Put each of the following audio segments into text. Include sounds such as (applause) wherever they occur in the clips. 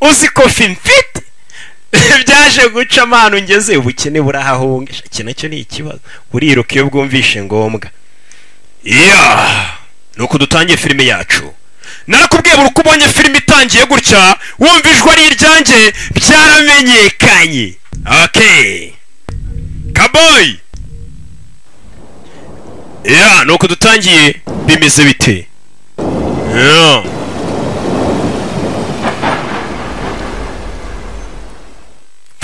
uzi kofi mfite (laughs) byaje guca amano ngeze ubukene burahahunga. Iki na cyo ni ikibazo? Buriruka iyo bwumvishe ngombwa. Iya ni uko dutangiye filime yacu. Narakubwiye buri uko ubonye filime itangiye gutya wumva ijwi ari iryanjye byaramenyekanye. Okay kaboyi ya ni uko dutangiye bimeze bite? Ya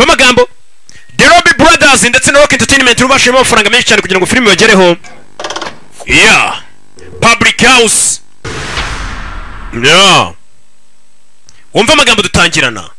amagambo the Robbie Brothers ndetse na Rock Entertainment rubashemo amafaranga menshi cyane kugira ngo filime bagereho. Ya Public House. Ya wumva amagambo dutangirana?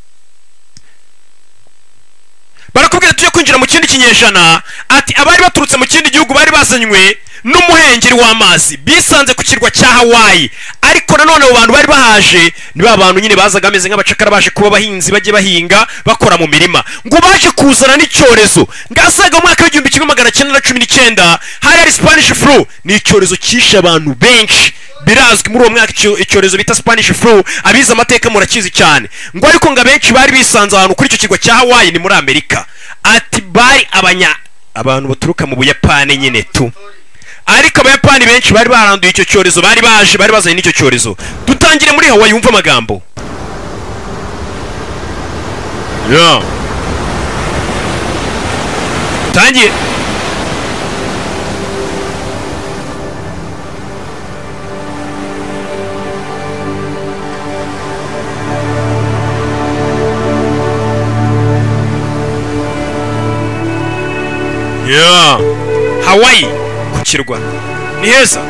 Barakubwira tujye kwinjira mu kindi kinyejana ati abari baturutse mu kindi gihugu bari bazanywe n'umuhengeri w'amazi. Bisanze ku kirwa cya hawaii. Ariko nanone abo bantu bari bahaje ni ba bantu nyine bazaga bameze nk'abacakara baje kuba abahinzi bajye bahinga bakora mu mirima. Ngo baje kuzana n'icyorezo. Ngasaga mu mwaka w'igihumbi kimwe magana cyenda na cumi n'icyenda hari hari spanish flu. Ni icyorezo cyishe abantu benshi. Birazwi muri uwo mwaka icyo- icyorezo bita spanish flu. Abize amateka murakizi cyane. Ngo ariko ngo abenshi bari bisanze ahantu kuri icyo kirwa cya hawaii ni muri amerika. Ati bari abanya abantu baturuka mu buyapani nyine tu. Ariko abayapani benshi bari baranduye icyo cyorezo bari baje bari bazanye n'icyo cyorezo. Dutangire muri hawaii yumva amagambo. Tangiye. Ya hawaii ni heza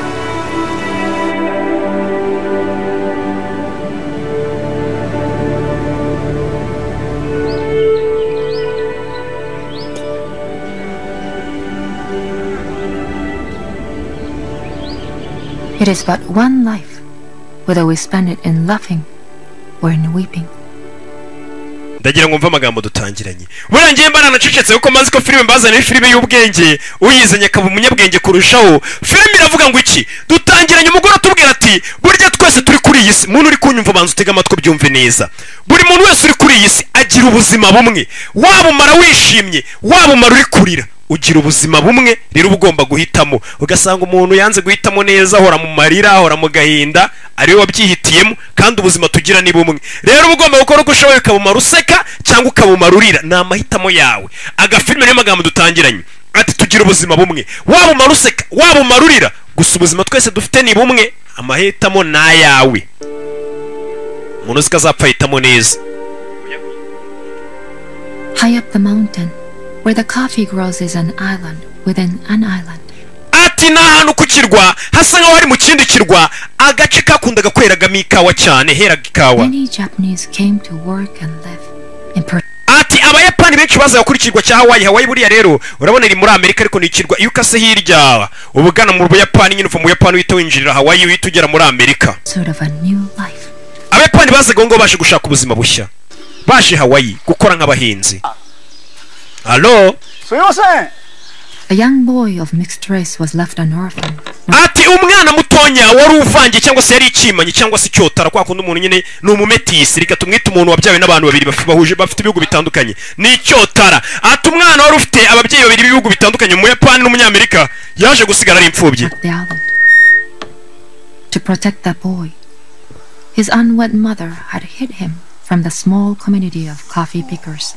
It is but one life, whether we spend it in laughing or in weeping. Ndagira ngo mve amagambo dutangiranye. Buriya ngiye mba nanacecetse kuko mazi ko filime mbazaniye filime y'ubwenge uyizanye akaba umunyabwenge kurushaho. Filime iravuga ngo iki? Dutangiranye umugore atubwira ati burya twese turi kuri iyi si. Muntu uri kunyumva ubanza utega amatwi ubyumve neza. Buri muntu wese uri kuri iyi si agira ubuzima bumwe. Waba umara wishimye waba umara uri kurira. Ugira ubuzima bumwe rero uba ugomba guhitamo. Ugasanga umuntu yanze guhitamo neza ahora mu marira ahora mu gahinda ari we wabyihitiyemo kandi ubuzima tugira ni bumwe. Rero uba ugomba gukora uko ushoboye ukabumara useka cyangwa ukabumara urira ni amahitamo yawe. Agafilime niyo magambo dutangiranye. Ati tugira ubuzima bumwe. Waba umara useka waba umara urira gusa ubuzima twese dufite ni bumwe. Amahitamo ni ayawe. Umuntu uzi ko azapfa ahitamo neza. High up the mountain, where the coffee grows, is an island within an island. ati ni ahantu ku kirwa hasa nk'aho ari mu kindi kirwa agace kakundaga kweragamo ikawa cyane heraga ikawa. Many Japanese came to work and live in per- ati abayapani benshi bazaga kuri kirwa cya hawaii. Hawaii buriya rero urabona iri muri amerika ariko ni ikirwa iyo ukase hirya. Uba ugana mu buyapani nyine uva mu buyapani uhita winjirira hawaii uhita ugera muri amerika. Sort of a new life. abayapani bazaga aho ngaho baje gushaka ubuzima bushya. Baje hawaii gukora nk'abahinzi. Hello? A young boy of mixed race was left an orphan. ati umwana mutonya wari uvangiye cyangwa se yari ikimanyi cyangwa se icyotara kwa kundi umuntu nyine ni umumetisi reka tumwite umuntu wabyawe n'abantu babiri bahuje bafite ibihugu bitandukanye ni icyotara ati umwana wari ufite ababyeyi babiri b'ibihugu bitandukanye mu umuyapani n'umunyamerika yaje gusigara ari imfubyi To protect boy, his unwed mother had hid him from the small community of coffee pickers.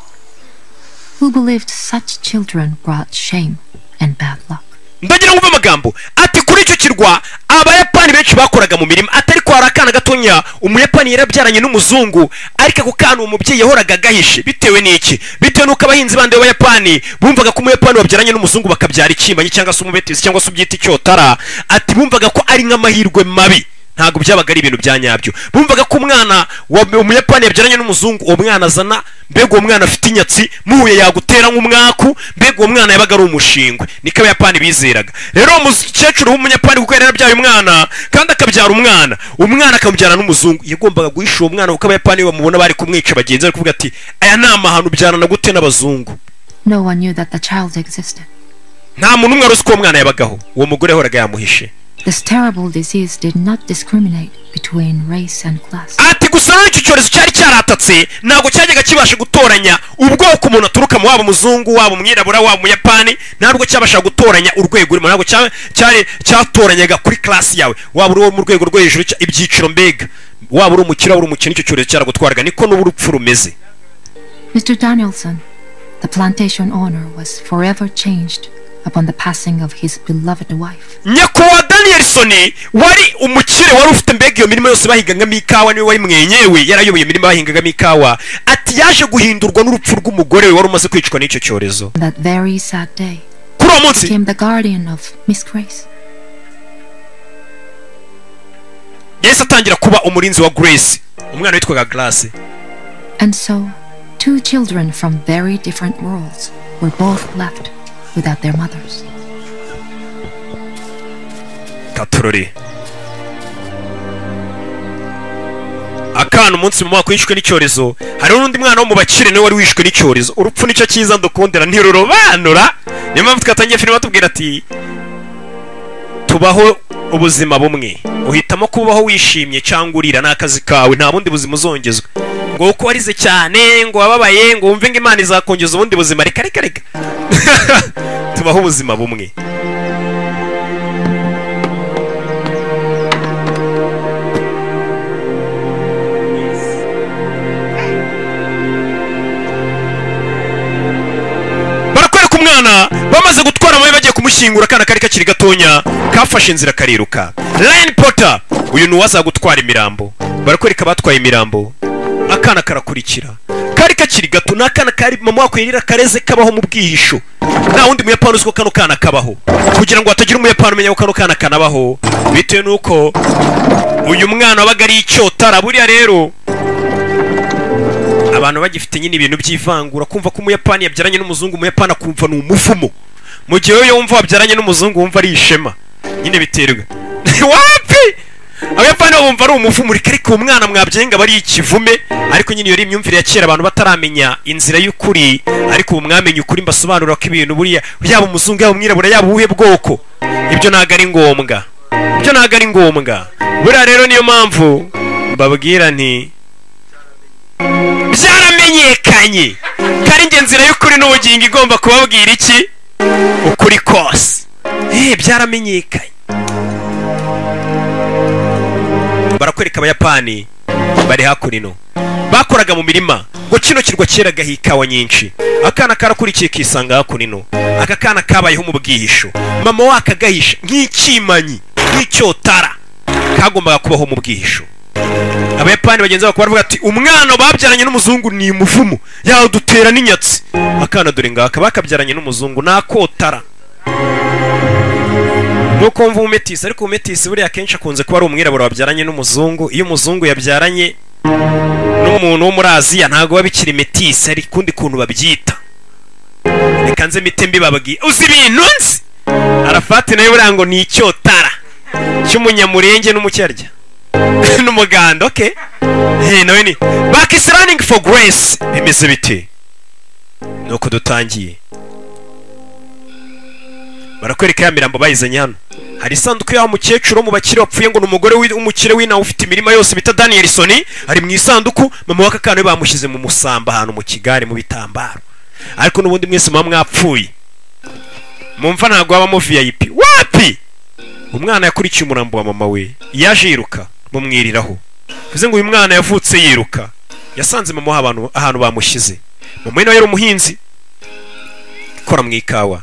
Who believed such children brought shame and bad luck. ndagira ngo amagambo? Ati kuri icyo kirwa abayapani benshi bakoraga mu mirima. Atari ko hari akana gatonya umuyapani yarabyaranye n'umuzungu ariko ako kana uwo mubyeyi yahoraga agahishe. Bitewe n'iki? Bitewe n'uko abahinzi bandi b'abayapani bumvaga ko umuyapani wabyaranye n'umuzungu bakabyara ikimanyi cyangwa se umubetizi cyangwa se ubyita icyotara ati bumvaga ko ari nk'amahirwe mabi. Ntabwo byabaga ari ibintu bya nyabyo. Bumvaga ko umwana wa umuyapani yabyaranye n'umuzungu uwo mwana azana mbega uwo mwana afite inyatsi muhuye yagutera nk'umwaku mbega uwo mwana yabaga ari umushingwe. Niko abayapani bizeraga. Rero uwo mukecuru w'umuyapani kuko yari yarabyaye umwana kandi akabyara umwana umwana akamubyara n'umuzungu. Yagombaga guhisha uwo mwana kuko abayapani bamubona bari kumwica bagenzi bari kuvuga ati aya ni amahano ubyarana gute n'abazungu? Nta muntu umwe wari uzi ko uwo mwana yabagaho. Uwo mugore yahoraga yamuhishe. This terrible disease did not discriminate between race and class. ati gusa rero icyo cyorezo cyari cyaratatse ntabwo cyajyaga kibasha gutoranya ubwoko umuntu aturukamo waba umuzungu waba umwirabura waba umuyapani. Ntabwo cyabasha gutoranya urwego urimo. Ntabwo cya- cyari cyatoranyaga kuri class yawe. Waba uri mu rwego rwo hejuru ibyiciro mbega. Waba uri umukire waba uri umukene icyo cyorezo cyaragutwaraga. Niko n'ubu urupfu rumeze. Mr. Danielson, the plantation owner, was forever changed upon the passing of his beloved wife. nyakubahwa danielson wari umukire wari ufite mbega iyo mirimo yose bahingagamo ikawa niwe wari mwenyewe yarayoboye imirimo bahingagamo ikawa ati yaje guhindurwa n'urupfu rw'umugore we wari umaze kwicwa n'icyo cyorezo On that very sad day, kuri uwo munsi became the guardian of Miss Grace. yahise atangira kuba umurinzi wa grace umwana witwaga grace And so, two children from very different worlds were both left without their mothers. katorore akana umunsi mu mwaka wishwe n'icyorezo hariho n'undi mwana wo mu bakire nawe wari wishwe n'icyorezo. Urupfu ni cyo cyiza ndukundira ntirurobanura niyo mpamvu twatangiye filime batubwira ati tubaho ubuzima bumwe. Uhitamo kubaho wishimye cyangwa urira ni akazi kawe. Nta bundi buzima uzongezwa. Ngo uko warize cyane ngo wababaye ngo wumve ngo imana izakongeza ubundi buzima. Reka reka reka. (laughs) tubaho ubuzima bumwe. Barakwereka umwana bamaze gutwara amabi bagiye kumushyingura akana kari kakiri gatonya kafashe inzira kariruka. Ryan Potter uyu ni uwaza gutwara imirambo. Barakwereka abatwaye imirambo. Akana karakurikira. Kari kakiri gato ni akana kari mama wako yarira kareze kabaho mu bwihisho. Nta wundi muyapani uzi ko kano kana kabaho. Kugira ngo hatagira umuyapani umenya ko kano kana kanabaho. Bitewe n'uko uyu mwana wabaga ari icyotara buriya rero abantu bagifite nyine ibintu by'ivangura. Kumva ko umuyapani yabyaranye n'umuzungu umuyapani akumva ni umuvumo. Mu gihe wowe wumva wabyaranye n'umuzungu wumva ari ishema. Nyine biterwa (laughs) wapi? Abayapani bumva ari umuvumo ariko uwo mwana mwabyaye ngo aba ari ikivume ariko nyine iyo ari imyumvire ya kera abantu bataramenya inzira y'ukuri. Ariko ubu mwamenye ukuri mbasobanurira ko ibintu buriya yaba umuzungu yaba umwirabura yaba ubuhe bwoko. Ibyo ntabwo ari ngombwa. Ibyo ntabwo ari ngombwa. Buriya rero niyo mpamvu mbabwira nti byaramenyekanye. Kandi njye nzira y'ukuri n'ubugingo igomba kubabwira iki? Ukuri kose eh byaramenyekanye. Barakwereka abayapani bari hakurino bakoraga mu mirima ngo kino kirwa cyeragaho ikawa nyinshi. Akana karakurikiye kisanga hakurino aka kana kabayeho mu bwihisho. Mama wako agahisha nk'ikimanyi nk'icyotara kagombaga kubaho mu bwihisho. Abayapani bagenzi babo baravuga ati umwana babyaranye n'umuzungu ni umuvumo yadutera n'inyatsi. Akana dore ngaka bakabyaranye n'umuzungu ni akotara nuko mva umetisi ariko umetisi buriya akenshi akunze kuba ari umwirabura wabyaranye n'umuzungu. Iyo umuzungu yabyaranye n'umuntu wo muri aziya ntabwo biba bikiri metisi hari ukundi kuntu babyita. Reka nze mite mbibabwiye uzi ibintu nzi? Arafati nawe buriya ngo ni icyotara. Cy'umunyamurenge n'umucyarya (laughs) n'umuganda okay hey nawe ni. Back is running for grace. Bimeze bite? Nuko dutangiye. Barakwereka ya mirambo bayizanye hano. Hari isanduku y'aho mukecuru wo mu bakire wapfuye ngo ni umugore w'umukire w'inawe ufite imirima yose bita danielson ari mu isanduku mama w'aka kana we bamushyize mu musamba ahantu mu kigare mu bitambaro. Ariko n'ubundi mwese muba mwapfuye. Mumva ntabwo habamo vip wapi? Umwana yakurikiye umurambo wa mama we. Yaje yiruka mumwiriraho. Bivuze ngo uyu mwana yavutse yiruka. Yasanze mama ahantu bamushyize. Mama we nawe yari umuhinzi. Ukora mu ikawa.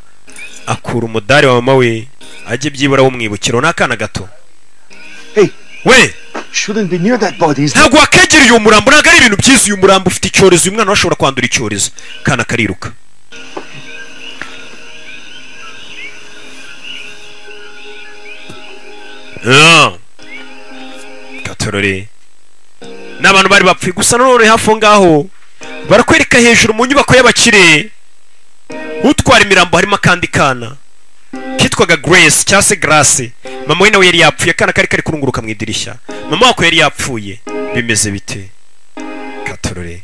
Akura umudari wa mama we ajye byibura wumwibukiro n'akana gato. We! Shouldn't be near that body. Is ntabwo wakegereye uyu murambo ntabwo ari ibintu byiza. Uyu murambo ufite icyorezo uyu mwana ashobora kwandura icyorezo. Kana kariruka. Ah. katorore. N'abantu bari bapfuye. Gusa nanone hafi aho ngaho barakwereka hejuru mu nyubako y'abakire. Utwara imirambo harimo akandi kana. Kitwaga grace cyangwa se grace. Mama we nawe yari yapfuye kana kari kari kurunguruka mu idirishya. Mama wako yari yapfuye. Bimeze bite? Katorore.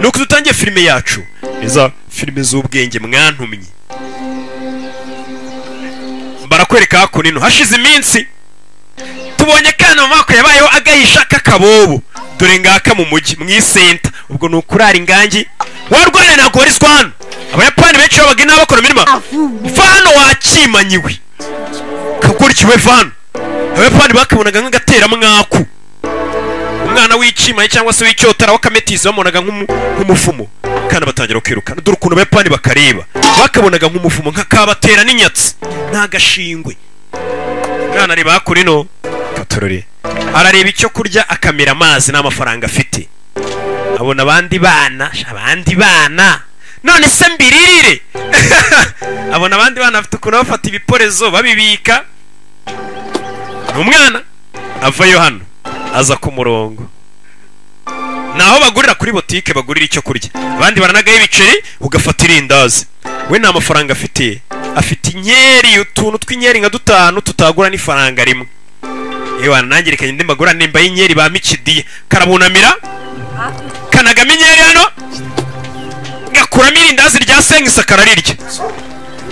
Nuko dutangiye filime yacu. Iza filime z'ubwenge mwantumye. Barakwereka hako nino. Hashize iminsi tubonye kana mama wako yabayeho agahisha k'akabobo. Dore ngaka mu mujyi mu isenta. Ubwo ni ukurara ingangi warwana na warizwa hano abayapani benshi babaga inaha bakora imirima vano wakimanyiwe. Kagurikiwe vano? Abayapani bakabonaga nk'agateramwaku. Umwana w'icimanye cyangwa se w'icyotara w'akametisi bamubonaga nk'umu- nk'umufumo. Kandi batangira kwirukana. Dore ukuntu abayapani bakareba. Bakabonaga nk'umufumo nk'akabatera n'inyatsi. N'agashingwe umwana areba hakurino katorore. Arareba icyo kurya akamira amazi n'amafaranga afite. Abona abandi bana abandi bana. None se mbiririre (laughs) abona abandi bana bafite ukuntu bafata ibiporezo babibika. Ni umwana avayo hano aza ku murongo. Naho bagurira kuri botike bagurira icyo kurya. Abandi baranagaho ibiceri ugafata irindazi. We nta mafaranga afite. Afite inkeri utuntu tw'inkeri nka dutanu tutagura n'ifaranga rimwe. Yewe nanjye reka ngende mbagura nimba y'inkeri ba mikidiye karabunamira? Kanagamo inkeri hano? Gakuramo irindazi rya sengisa kararirya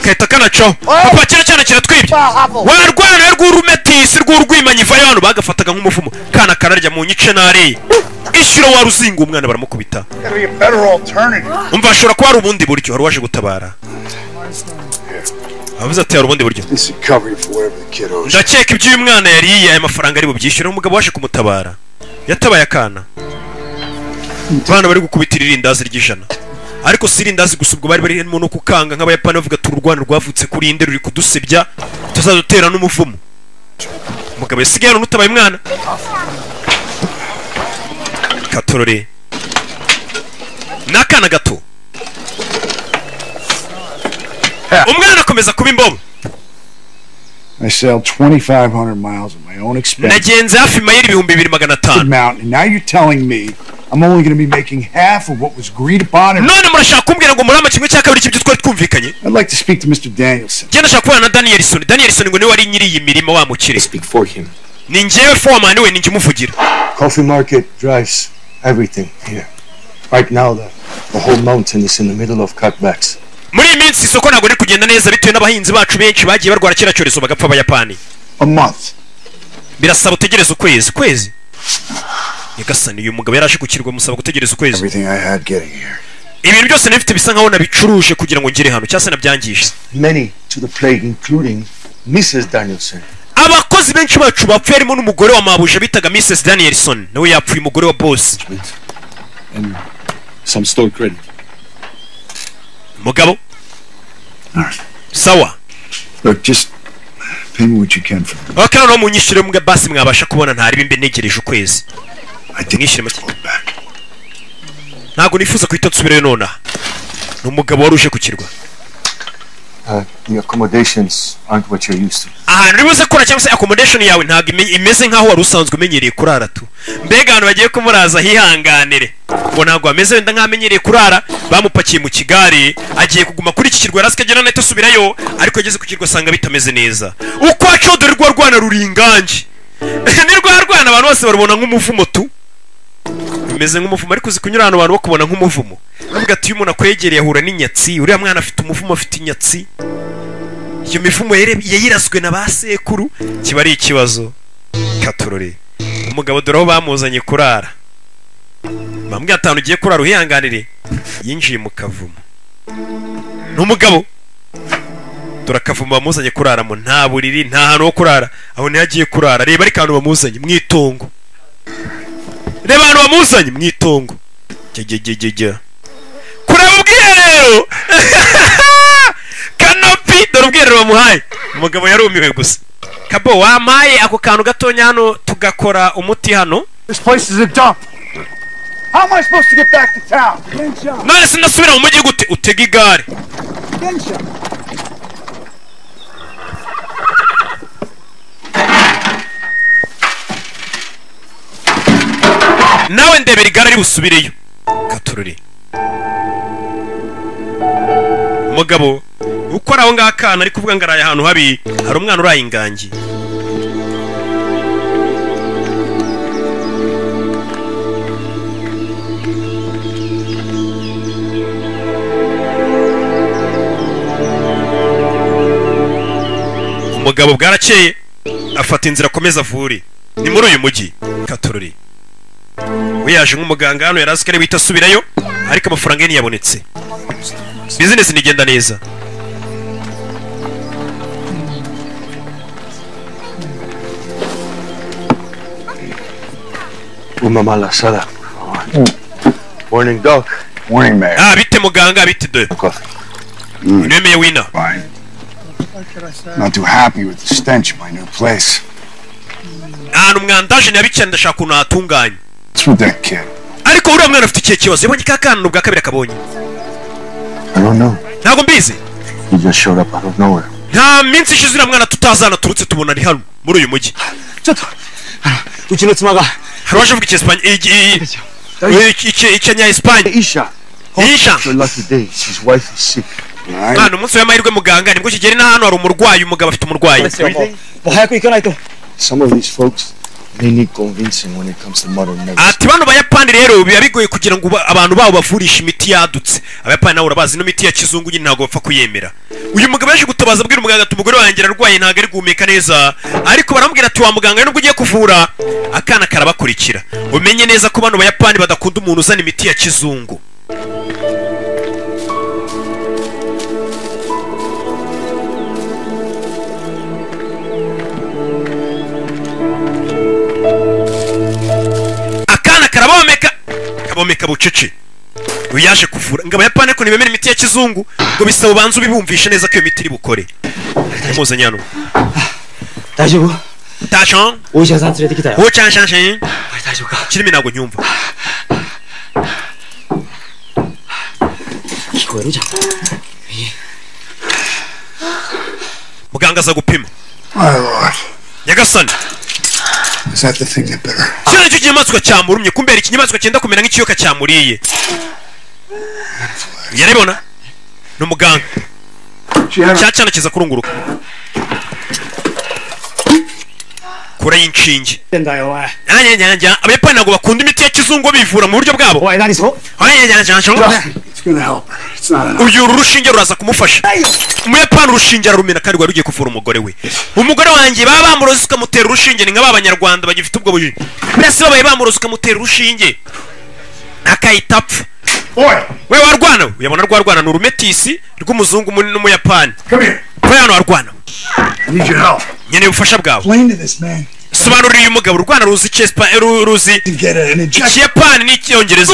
kahita kanacaho papa kino cyana kiratwibye warwana rw'urumetisi rw'urwimanyi vayo hano bagafataga nk'umuvumo. Kana kararya mu nyice nareye ishyura waruzinga umwana baramukubita. Umva hashobora kuba hari ubundi buryo. Wari waje gutabara. Avuze ati hari ubundi buryo. Ndakeka ibyo uyu mwana yariye aya mafaranga ari bubyishyure. Umugabo waje kumutabara. Yatabaye akana. Abana bari gukubitira irindazi ry'ijana. Ariko si irindazi gusa ubwo bari barimo no kukanga nk'abayapani bavuga ati uru rwanda rwavutse kuri inde ruri kudusebya tuzadutera n'umuvumo. Umugabo yasigaye hano n'utabaye umwana. Katorore. Ni akana gato umwana akomeza kuba imbobo. I sailed 2,500 miles at my own expense nagenze hafi mayiri ibihumbi bibiri magana the atanu mountain, now you're telling me I'm only going to be making half of what was agreed upon. And none murashaka kumbwira ngo murama kimwe cya kabiri cy'ibyo twari twumvikanye I'd like to speak to Mr. Danielson. njye ndashaka kubana na danielson danielson ngo niwe wari nyiri iyi mirimo wa mukire Speak for him. ni njyewe foreman we ni njye umuvugira Coffee market drives everything here. Right now, the, the whole mountain is in the middle of cutbacks. Muri iyi minsi isoko ntabwo riri kugenda neza bitewe n'abahinzi bacu benshi bagiye barwara kiriya cyorezo bagapfa abayapani. Birasaba utegereze ukwezi. Ukwezi? Nyagasani uyu mugabo yaraje gukirwa musaba gutegereza ukwezi? Ibintu byose nabifite bisa nkaho nabicuruje kugira ngo ngere hano. Cyangwa se nabyangije abakozi benshi bacu bapfuye harimo n'umugore wa mabuja bitaga mrs danielson. Nawe yapfuye umugore wa store credit. mugabo. Sawa. Ok noneho munyishyure mbwa basi mwabasha kubona ntari bimbe ntegereje ukwezi. Ntabwo nifuza guhita nsubirayo nonaha. Ni umugabo wari uje ku kirwa Uh, the accommodations aren't what you're used to. Ahantu uri buze kora cyangwa se accommodation yawe ntabwo ime- imeze nk'aho wari usanzwe umenyereye kurara tu. Mbega ahantu bagiye kumuraza hihanganire. Ngo ntabwo hameze wenda nk'amenyereye kurara bamupakiye mu kigare agiye kuguma kuri iki kirwa yarasike agenda nahita asubirayo ariko ageze ku kirwa asanga bitameze neza. Uko acaho dore rwa rwana ruri ingangi (laughs) ni rwa rwana abantu bose barubona nk'umuvumo tu. Bimeze nk'umuvumo ariko uzi kunyura ahantu abantu bakubona nk'umuvumo. Bavuga ati iyo umuntu akwegereye ahura n'inyatsi uriya mwana afite umuvumo afite inyatsi. Iyo mivumo yayirazwe na ba sekuru. Kiba ari ikibazo. Katurore umugabo dore aho bamuzanye kurara. Bambwiye atanu ugiye kurara uhihanganire. Yinjiye mu kavumo. Ni umugabo. Dore akavumo bamuzanye kuraramo nta buriri nta hantu ho kurara. Aho ni ho agiye kurara. Reba ariko ahantu bamuzanye. Mu itongo. Reba ahantu bamuzanye mu itongo. Kureba ubwiherero (laughs) kanopi. Dore ubwiherero bamuhaye. Umugabo yarumiwe gusa. Kabo wampaye ako kantu gatonya hano tugakora umuti hano. None sinasubira mu mujyi gute? Utega igare. Nawe ndebera igare ari busubireyo katururi. Umugabo uko ari aho ngaho akana ari kuvuga ngo araye ahantu habi hari umwana uraye ingangi umugabo bwarakeye afata inzira akomeza avure. Ni muri uyu mujyi katorori we yaje nk'umuganga hano yari azi ko ari buhite asubirayo ariko amafaranga ye ntiyabonetse bizinesi ntigenda neza Una mala sala. Morning, Doc. Morning, Mayor. ah bite muganga bite de nemeye wina Fine. Not too happy with the stench of my new place. ahantu mwandaje nabikira ndashaka ukuntu hatunganya ariko uriya mwana afite ikihe kibazo? Yabonye ka kana ubwa kabiri akabonye. Ntabwo mbizi. Nta minsi ishize uriya mwana tutazana turutse tubona ari hano muri uyu mujyi. Hari waje avuga ikinyanya esipanye isha mwana umunsi w'amahirwe muganga ni bwo kigera n'ahantu hari umurwayi umugabo afite umurwayi. ati bano bayapani rero biba bigoye kugira ngo abantu babo bavurishe imiti yadutse. Abayapani nabo urabazi ino miti ya kizungu nyine ntabwo bapfa kuyemera. Uyu mugabo yaje gutabaza abwira umuganga ati umugore wanjye ararwaye ntabwo ari guhumeka neza. Ariko baramubwira ati wa muganga nubwo ugiye kuvura akana karabakurikira. Umenye neza ko bano bayapani badakunda umuntu uzana imiti ya kizungu. kabomeka bucece uyaje kuvura. Ngo abayapani ariko ntibemera imiti ya kizungu. Ngo bisaba ubanza ubibumvishe neza ko iyo miti iri bukore. Mpuzanyano dajibu tashan uja zansire dikita uja shanshan dajibu ka kirimi nago nyumva. Kikoero ja muganga za gupima. Nyagasani. icyo na cyo inyamaswa cyamurumye kumbera ikinyamaswa cyenda kumera nk'ikiyoka cyamuriye. Yaribona ni umuganga. Cyacyana kiza kurunguruka. Kure y'inshinge abayapani ntabwo bakunda imiti ya kizungu bivura mu buryo bwabo. uyu rushinge ruraza kumufasha. Umuyapani urushinge ararumena kandi rwari rugiye kuvura umugore we. Umugore wanjye baba bamuroze ukamutera urushinge ni nka ba banyarwanda bagifite ubwo bujiji mbese babaye bamuroze ukamutera urushinge. Akahita apfa. We warwana? Uyabona rwarwana ni urumetisi rw'umuzungu n'umuyapani. We hano warwana? Nkeneye ubufasha bwawe. sobanurira uyu mugabo u rwanda ruzi. Ruzi ikiyapani n'icyongereza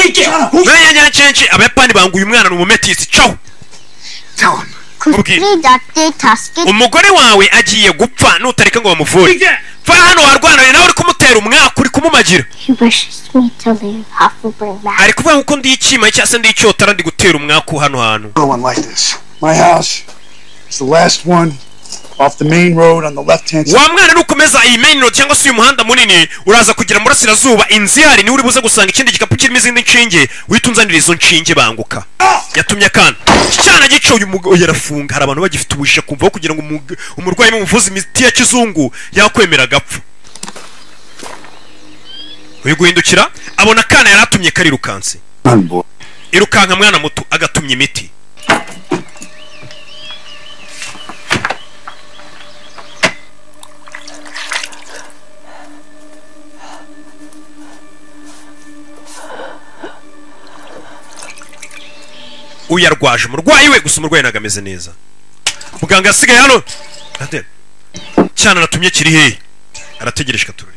nkaya nyakenshi abayapani banguye umwana ni umumetisi caho umugore wawe agiye gupfa nutareka ngo bamuvure. Va hano warwanire nawe uri kumutera umwaka uri kumumagira ari kuvuga nk'uko ndi icyima cyangwa se ndi icyotara ndi gutera umwaka hano hantu. Off the main road on the left hand side. wa mwana nukomeza iyi main road cyangwa se uyu muhanda munini uraza kugera mu burasirazuba inzu ihari ni we uri buze gusanga ikindi gikapu kirimo izindi nshinge unzanira izo nshinge banguka. Yatumye akana. Cyana gica uyu mugabo yarafunga. Hari abantu bagifite ubujiji kumva kugira ngo umurwayi bamuvuze imiti ya kizungu yakwemera agapfa uyu guhindukira abona akana yari atumye karirukanse. Irukanka mwana muto agatumya imiti. Uyu arwaje umurwayi we gusa umurwayi ntabwo ameze neza. Muganga yasigaye hano. Ate? Cyana natumye kiri hehe arategereje katururi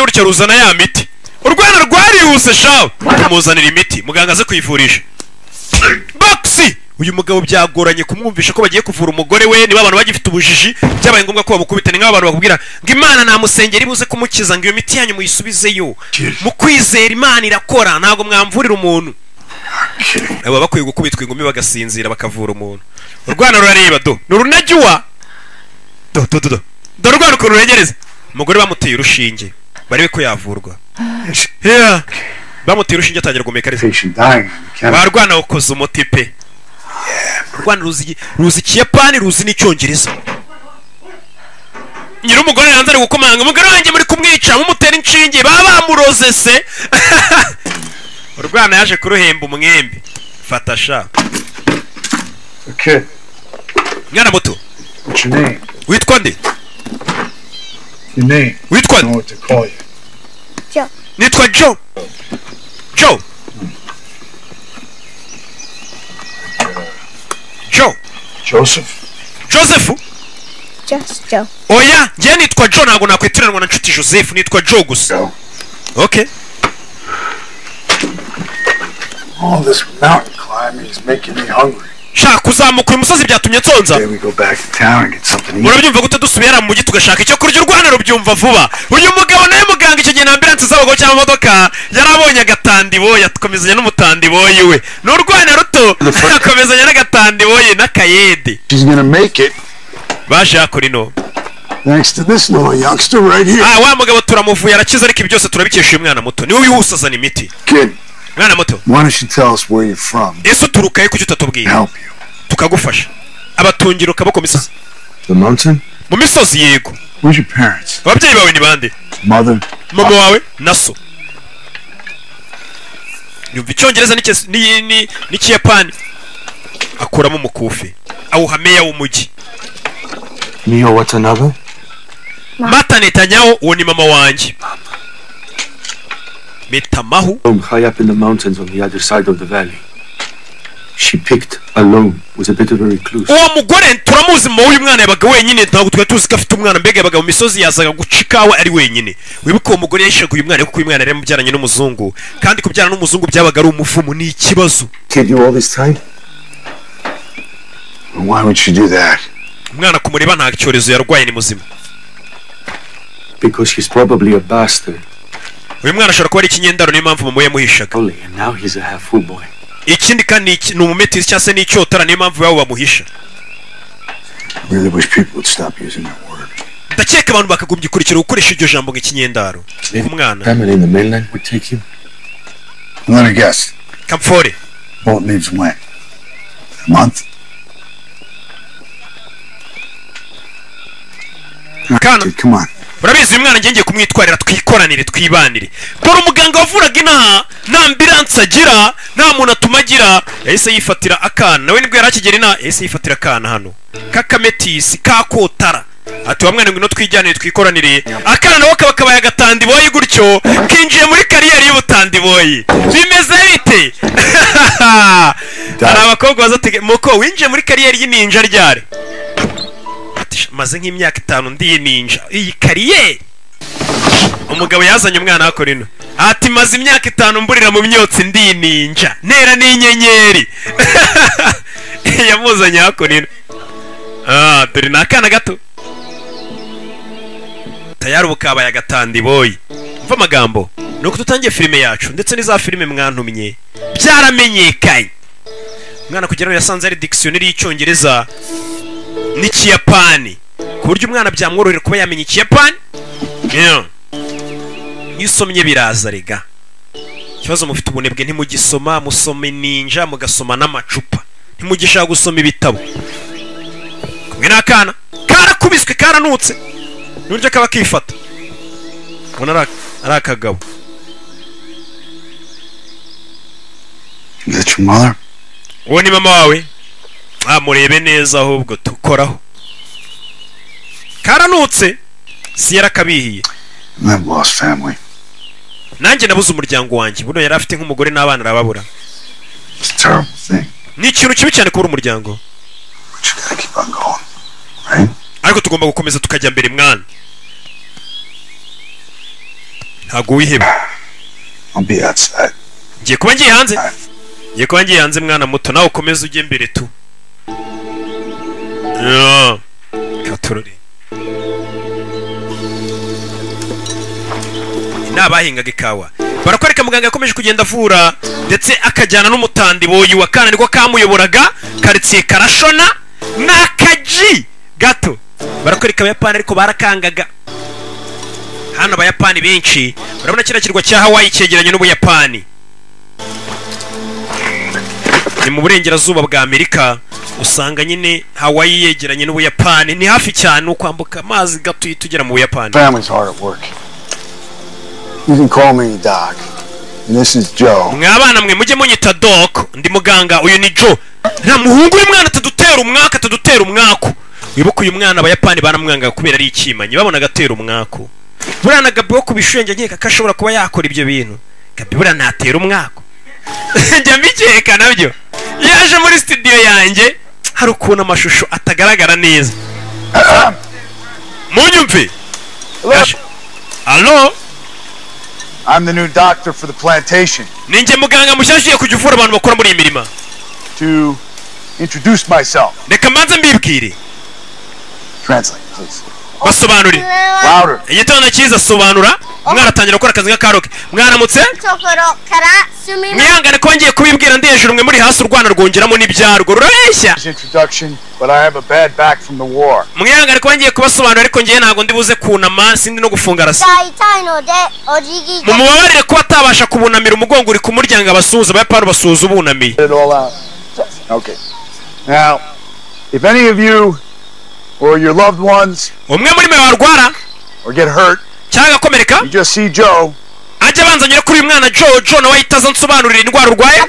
rwagize gutya ruzana ya miti. Urwana rwarihuse shawe amuzanira imiti. Muganga aze kuyivurisha boxi uyu mugabo byagoranye kumwumvisha ko bagiye kuvura umugore we. Niba abantu bagifite ubujiji byabaye ngombwa ko bamukubita ni nk'abantu bakubwira ngo imana nta musengeri ibuze kumukiza ngo iyo miti yanyu muyisubizeyo. Mu kwizera imana irakora. Ntabwo mwamvurira umuntu. Baba bakwiye gukubitwa ingumi bagasinzira bakavura umuntu. Urwana rurareba do. Ni urunajyuwa do do do do. Dore urwana ukuntu ruregereza umugore bamuteye urushinge. Barebe ko yavurwa (gasps) yeah. bamuteye urushinge atangira guhumeka ariko Patient dying. Can't barwana ukoze umuti pe. Rwanda ruzi ikiyapani ruzi n'icyongereza. Nyir'umugore yanze ari gukomanga umugore wanjye muri kumwica mumutera inshinge. Baba bamuroze se. (laughs) Urwana yaje kuruhemba umwembe. Fata sha. Mwana muto. Witwa nde? Your name. witwa I know nde what to call you. Joe. nitwa joe joe joe Joseph? joseph Just Joe. oya njyewe nitwa joe ntabwo nakwitiranwa na nshuti joseph nitwa joe gusa Joe. okay All this mountain climbing is making me hungry. Shaka kuzamuka uyu musozi byatumye nsonza. Murabyumva gute dusubira mu mujyi tugashaka icyo kurya urwana rubyumva vuba. Uyu mugabo nawe muganga icyo gihe na ambiranse z'abagabo cyangwa imodoka yarabonye agatandiboyi akomezanya n'umutandiboyi we. Ni urwana ruto akomezanya n'agatandiboyi n'akayede. Hakora ino ah wa mugabo turamuvuye arakize ariko ibi byose turabikesha uyu mwana muto. Niwe wihusazana imiti. Kid, mwana muto why don't you tell us where you're from? ese uturuka he kuki utatubwira Help you. tukagufasha abatungira ukaboko misozi The mountain? mu misozi yego Where's your parents? ababyeyi bawe ni bande Mother? mama wawe na so yumva icyongereza n'iki- ni- ni- n'ikiyapani akuramo umukufi awuha meya w'umujyi Mio Watanabe? mata netanyaho uwo ni mama wanjye metamahu Home high up in the mountains on the other side of the valley. She picked alone was a bit of a recluse. uwo mugore turamuzi mama w'uyu mwana yabaga wenyine ntabwo twari tuzi ko afite umwana mbega yabaga mu misozi yazaga guca ikawa ari wenyine wibuke uwo mugore yishaga uyu mwana kuko uyu mwana yari yamubyaranye n'umuzungu kandi kubyara n'umuzungu byabaga ari umuvumo ni ikibazo Kid you all this time? Why would she do that? umwana kumureba nta cyorezo yarwaye ni muzima Because he's probably a bastard. Uyu mwana ashobora kuba ari ikinyendaro niyo mpamvu mama we yamuhishaga Only, and now he's a half full boy. ikindi kandi ni iki- ni umumetisi cyangwa se n'icyotara niyo mpamvu iwabo bamuhisha I really wish people would stop using that word. ndakeka abantu bakagombye kurikira gukoresha iryo jambo nk'ikinyendaro umwana Family in the mainland would take you? Let me guess. kamfore Boat leaves when? A month? kana Dude, come on. Urabizi uyu mwana ngiye kumwitwarira twikoranire twibanire. Dore umuganga wavuraga inaha nta ambiranse agira nta muntu atuma agira. Yahise yifatira akana. Nawe ni bwo yari akigera inaha yahise yifatira akana hano. K'akametisi kakotara ati wa mwana ngwino twijyanire twikoranire. Akana nabo kaba kabaye agatandiboyi gutyo. Kinjiye muri kariyeri y'ubutandiboyi bimeze bite? (laughs) Hari abakobwa baza muko winjiye muri kariyeri y'ininja ryari? "Sha, maze nk'imyaka itanu ndi ninja. Iyi kariyeri umugabo yazanye umwana hakora ino. Ati maze imyaka itanu mburira mu myotsi ndi ninja. Ntera n'inyenyeri. (laughs) Yamuzanye hakora ino. Ah dore ni akana gato. Tayari ubu kabaye agatandiboyi mva amagambo. Ni uko tutangiye filime yacu ndetse n'iza filime mwantumye byaramenyekanye. Umwana kugira ngo yasanze ari dictionary y'icyongereza n'ikiyapani. Ku buryo umwana byamworohera kuba yamenya ikiyapani? Usomye biraza rega. Ikibazo mufite ubunebwe ntimugisoma musome ninja mugasoma n'amacupa. Ntimugishaka gusoma ibitabo. Kumwe n'akana. Karakubiswe karanutse. N'uburyo kaba kifata. Ubona ari ak- ari akagabo. Uwo ni mama wawe. Ah murebe neza ahubwo tukoraho. Karanutse si yarakabihiye nanjye nabuze umuryango wanjye. Buno yari afite nk'umugore n'abana arababura. Ni ikintu kibi cyane kubura umuryango. Ariko tugomba gukomeza tukajya mbere mwana. Ntabwo wiheba. Ngiye kuba ngiye hanze. Ngiye kuba ngiye hanze mwana muto. Nawe ukomeze ujye mbere tu. Katurore ni abahingaga ikawa barakwereka muganga yakomeje kugenda avura ndetse akajyana n'umutandiboyi wa kana niko kamuyoboraga karitsiye karashona n'akaji gato. Barakwereka abayapani ariko barakangaga. Hano abayapani benshi urabona kiriya kirwa cya hawaii cyegeranye n'ubuyapani. Ni mu burengerazuba bwa amerika. Usanga nyine hawaii yegeranye n'ubuyapani. Ni hafi cyane ukwambuka amazi gato uhita ugera mu buyapani. Family's hard at work. You can call me Doc. And this is Joe. mwa bana mwe mujye munyita dok ndi muganga. Uyu ni joe. Nta muhungu w'umwana atadutera umwaka atadutera umwaku. Wibuke uyu mwana abayapani baramwangaga kubera ari ikimanyi. Babonaga atera umwaku. Buriya na gabi wo ku bishenge nkeka ko ashobora kuba yakora ibyo bintu. Gabi buriya ntatera umwaku. (laughs) Njya mbikeka na byo. Yaje muri studio yanjye. Hari ukuntu amashusho atagaragara neza munyumve alo I'm the new doctor for the plantation. ni njye muganga mushyashya kujya uvura abantu bakora muri iyi mirima To introduce myself. reka mbanze mbibwire Translate, please. basobanure. Igitondo cyiza sobanura. Umwana atangira gukora akazi k'akaroke. Mwaramutse? Mwihangane ko ngiye kubibwira ndi hejuru mwe muri hasi urwana rwongeramo n'ibyarwo. Rurabeshya! Mwihangane ko ngiye kubasobanurira ariko ngewe ntabwo ndi buze kunama sindi no gufunga rasi mumubabarire kuba atabasha kubunamira umugongo uri ku muryango abasuhuza abayapani basuhuza ubunamiye or your loved ones umwe muri mwe warwara or get hurt cyangwa agakomereka you just see Joe. ajya abanza kuri uyu mwana Joe Joe nawe ahita aza nsobanurira indwara urwaye.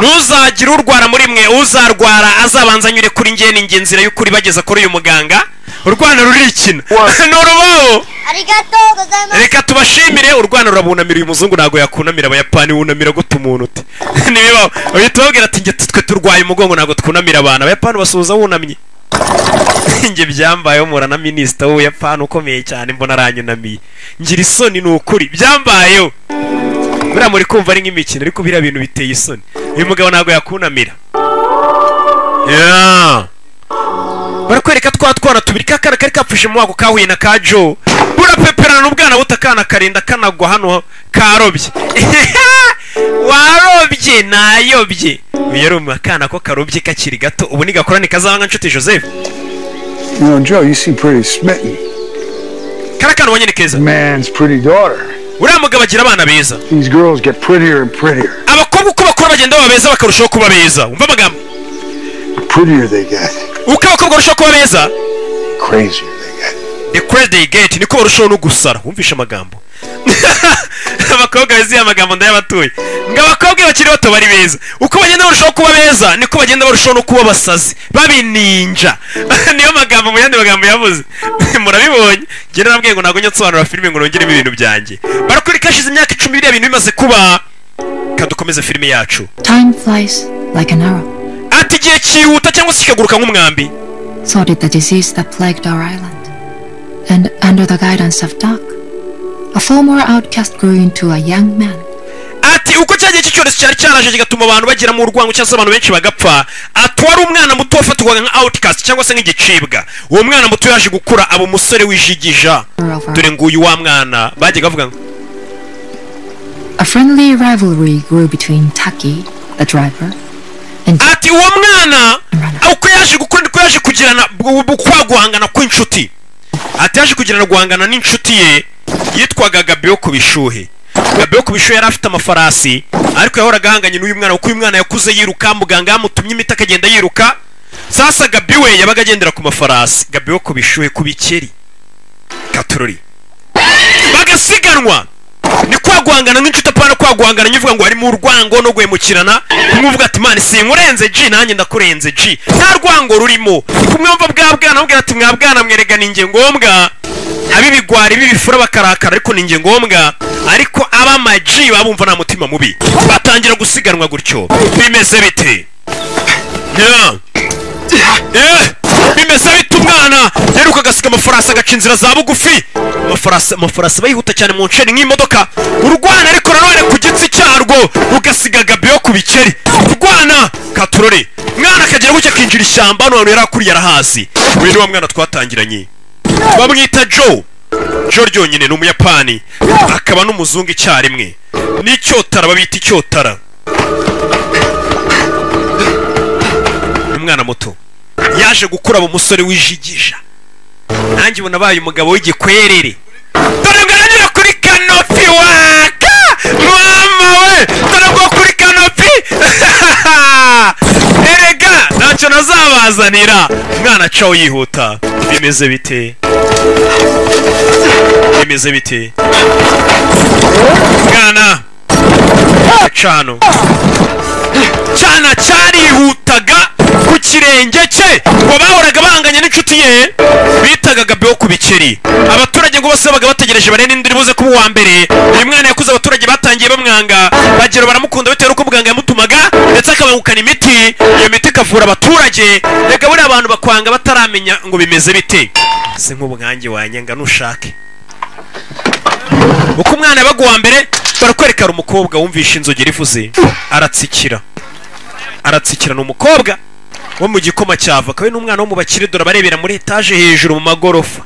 Ntuzagire urwara muri mwe uzarwara azabanzanyure kuri njye ni njye y'ukuri bageza kuri uyu muganga. Urwana rurikina (laughs) ni urubaho reka tubashimire urwana urabunamira uyu muzungu ntabwo yakunamira abayapani wunamira guta umuntu uti? (laughs) Ntibibaho uhita ubabwira ati twe turwaye umugongo ntabwo twunamira abantu. Abayapani basuhuza wunamye. Njye byambayeho mpura na minisita w'ubuyapani ukomeye cyane mbona aranyunamiye. Ngira isoni ni ukuri. Byambayeho. Buriya muri kumva ari nk'imikino ariko biriya bintu biteye isoni. Uyu mugabo ntabwo yakunamira. Barakwereka twa twana tubiri. Ka kana kari kapfushe mu wako kahuye na ka joe. Burapeperana n'ubwana buto akana karinda kanagwa hano karobye (laughs) warobye nayobye. Uyu yari akana ko karobye kakiri gato. Ubu ni gakorani kazaba nka nshuti joseph. You know, Joe, you seem pretty smitten. ubonye ni keza. Man's pretty daughter. uriya mugabo agira abana beza. These girls get prettier and prettier. abakobwa uko bakura bagenda baba beza bakarushaho kuba beza. Umva amagambo? The prettier they get, uko abakobwa barushaho kuba beza? crazier they get. the crazy they get niko barushaho no gusara. Wumvishe amagambo (laughs) abakobwa biziye amagambo ndayabatuye. Ngo abakobwa bakiri bato bari beza. Uko bagenda barushaho kuba beza niko bagenda barushaho no kuba basazi. Babininja. (laughs) Niyo magambo mu yandi magambo yavuze. (laughs) Murabibonye? Njye narabwiye ngo ntabwo nsobanura filime ngo nongeremo ibintu byanjye. Barakurika hashize imyaka icumi biriya bintu bimaze kuba. Kadukomeze filime yacu. Time flies like an arrow. ati igihe cyihuta cyangwa se kikaguruka nk'umwambi. So did the disease that plagued our island. And under the guidance of Doc, a former outcast grew into a young man. ati uko cya gihe cy'icyorezo cyari cyaraje kigatuma abantu bagira mu urwango cyangwa se abantu benshi bagapfa ati wari umwana muto wafatwaga nka outcast cyangwa se nk'igicibwa. Uwo mwana muto yaje gukura aba umusore wijigija. Dore nguyu wa mwana bajyaga bavuga ngo a friendly rivalry grew between Taki, the driver, and ati uwo mwana uko yaje gukura niko yaje kugirana kwa guhangana kw'inshuti. Ati yaje kugirana guhangana n'inshuti ye yitwaga gabi wo ku bishuhe. Gabi wo ku bishuhe yari afite amafarasi ariko yahoraga ahanganye n'uyu mwana kuko uyu mwana yakuze yiruka muganga yamutumye imiti akagenda yiruka. Sasa gabi we yabaga agendera ku mafarasi. Gabi wo ku bishuhe ku bikeri katurori bagasiganwa. Ni kwa guhangana nk'inshuti apana kwa guhangana nyivuga ngo harimo urwango no guhemukirana kumwe uvuga ati mani sinkurenze G nanjye ndakurenze G. Nta rwango rurimo. Kumwe wumva bwa bwana bwira ati mwa bwana mwerega ni njye ngombwa. Ab'ibigwari b'ibifura bakarakara ariko ni ngombwa. Ariko ab'ama G baba bumva nta mutima mubi. Batangira gusiganwa gutyo. Bimeze bite? Yeah. Eh, bimeze bite umwana? Yaruka agasiga amafarasi agaca inzira za bugufi. Amafarasi bayihuta cyane mu nceri nk'imodoka. Urwana ariko nanone ku gitsi cyarwo rugasiga gabiyo ku bikeri. Urwana katurore. Mwana akagera gutya akinjira ishyamba hano hantu yari akuriye arahazi uyu ni wa mwana twatangiranye. Bamwita joe. Joe ryonyine ni umuyapani. Akaba n'umuzungu icyarimwe. N'icyotara babita icyotara. Umwana muto. Yaje gukura aba umusore wijigija nanjye ubona abaye umugabo w'igikwerere. Dore ngo kuri kanopi waka! Mama we! Dore ngo kuri kanopi! (laughs) Erega! Ntacyo ntazabazanira umwana acaho yihuta bimeze bite? Bimeze bite? Mwana! Cano. Cyana cyarihutaga ku kirenge cye. Ngo bahoraga bahanganye n'inshuti ye bitaga gabeho ku bikeri. Abaturage ngo bose babaga bategereje barebe n'indi buze kuba uwa mbere. Uyu mwana yakuze abaturage batangiye bamwanga. Bagera baramukunda bitewe n'uko muganga yamutumaga ndetse akabangukana imiti. Iyo miti ikavura abaturage. Reka buriya abantu bakwanga bataramenya ngo bimeze bite. Se nk'ubu nkanjye wanyanga nushake uko umwana yabaga uwa mbere barakwereka hari umukobwa wumvishe inzogera ivuze. Aratsikira. Aratsikira ni umukobwa. Wo mu gikoma cyava akaba ari n'umwana wo mu bakire dore abarebera muri etaje hejuru mu magorofa.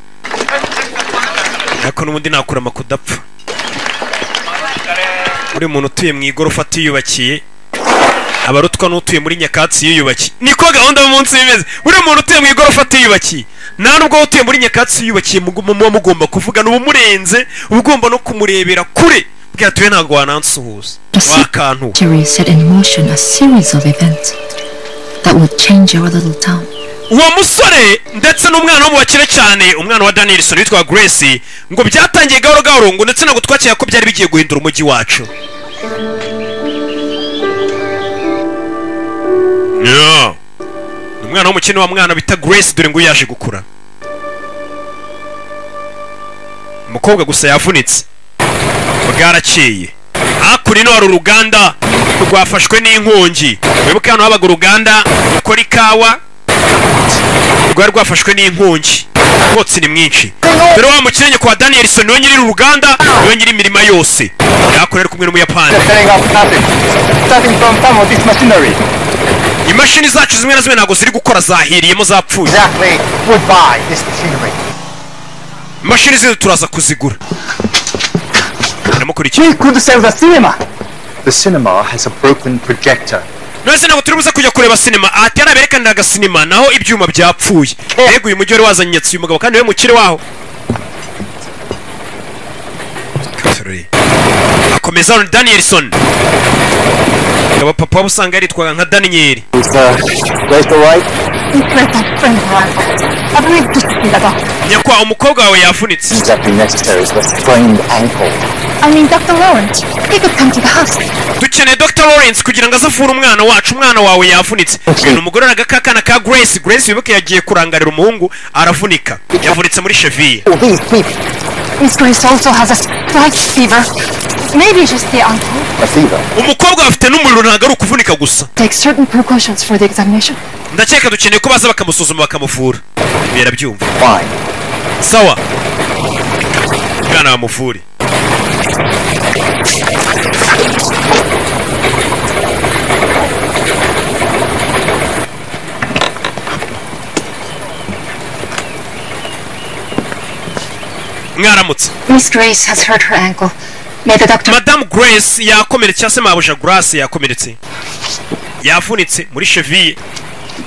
Ariko n'ubundi nakurama kudapfa. Uri muntu utuye mu igorofa atiyubakiye abarutwa n'utuye muri nyakatsi yiyubakiye. Niko gahunda y'umunsi bimeze buriya muntu utuye mu igorofa atiyubakiye. Nta nubwo utuye muri nyakatsi yiyubakiye muba mugomba kuvugana uba umurenze uba ugomba no kumurebera kure. Bwira tuwe ntabwo wanansuhuza. Wakantu that would change our little town. uwo musore ndetse n'umwana wo mu bakire cyane umwana wa danielson witwa grace ngo byatangiye gahoro gahoro ngo ndetse ntabwo twakeka ko byari bigiye guhindura umujyi wacu. Ni umwana w'umukene wa mwana bita grace dore ngo yaje gukura. Umukobwa gusa yavunitse. Bwarakeye hakuno hari uruganda. Rwafashwe n'inkongi. Wibuke hano habaga uruganda ukora ikawa rwari rwafashwe n'inkongi. Umwotsi ni mwinshi. Dore wa mukirenge kwa danielson niwe nyiri uruganda niwe nyiri imirima yose. Ari kumwe n'umuyapani. Imashini zacu zimwe na zimwe ntabwo ziri gukora zahiriyemo zapfuye. Imashini zindi turaza kuzigura. We could sell the cinema. The cinema has a broken projector. none ntabwo turi buze kujya kureba sinema ati yari aberekanira agasinema naho ibyuma byapfuye. Mbega uyu mujyi wari wazanyetse uyu mugabo kandi we mukire waho. Akomeza ni danielson waba usanga yaritwaga nka daniyeli Is the place all right? nyakwa umukobwa wawe yavunitse Exactly necessary. It's a sprained ankle. I mean, Dr. Lawrence, he could come to the house. dukeneye dr lawrence kugira ngo aze avure umwana wacu umwana wawe yavunitse ni umugore n'agakakana ka grace grace wibuke yagiye kurangarira umuhungu aravunika yavunitse muri cheviye Maybe just the ankle. A fever. umukobwa afite n'umuriro ntabwo ari ukuvunika gusa Take certain precautions for the examination. ndakeka dukeneye ko baza bakamusuzuma bakamuvura ibi byumva Fine. sawa umwana bamuvure mwaramutse Miss Grace has hurt her ankle. Madamu grace yakomeretse cyangwa se mabuja grace yakomeretse yavunitse muri cheviye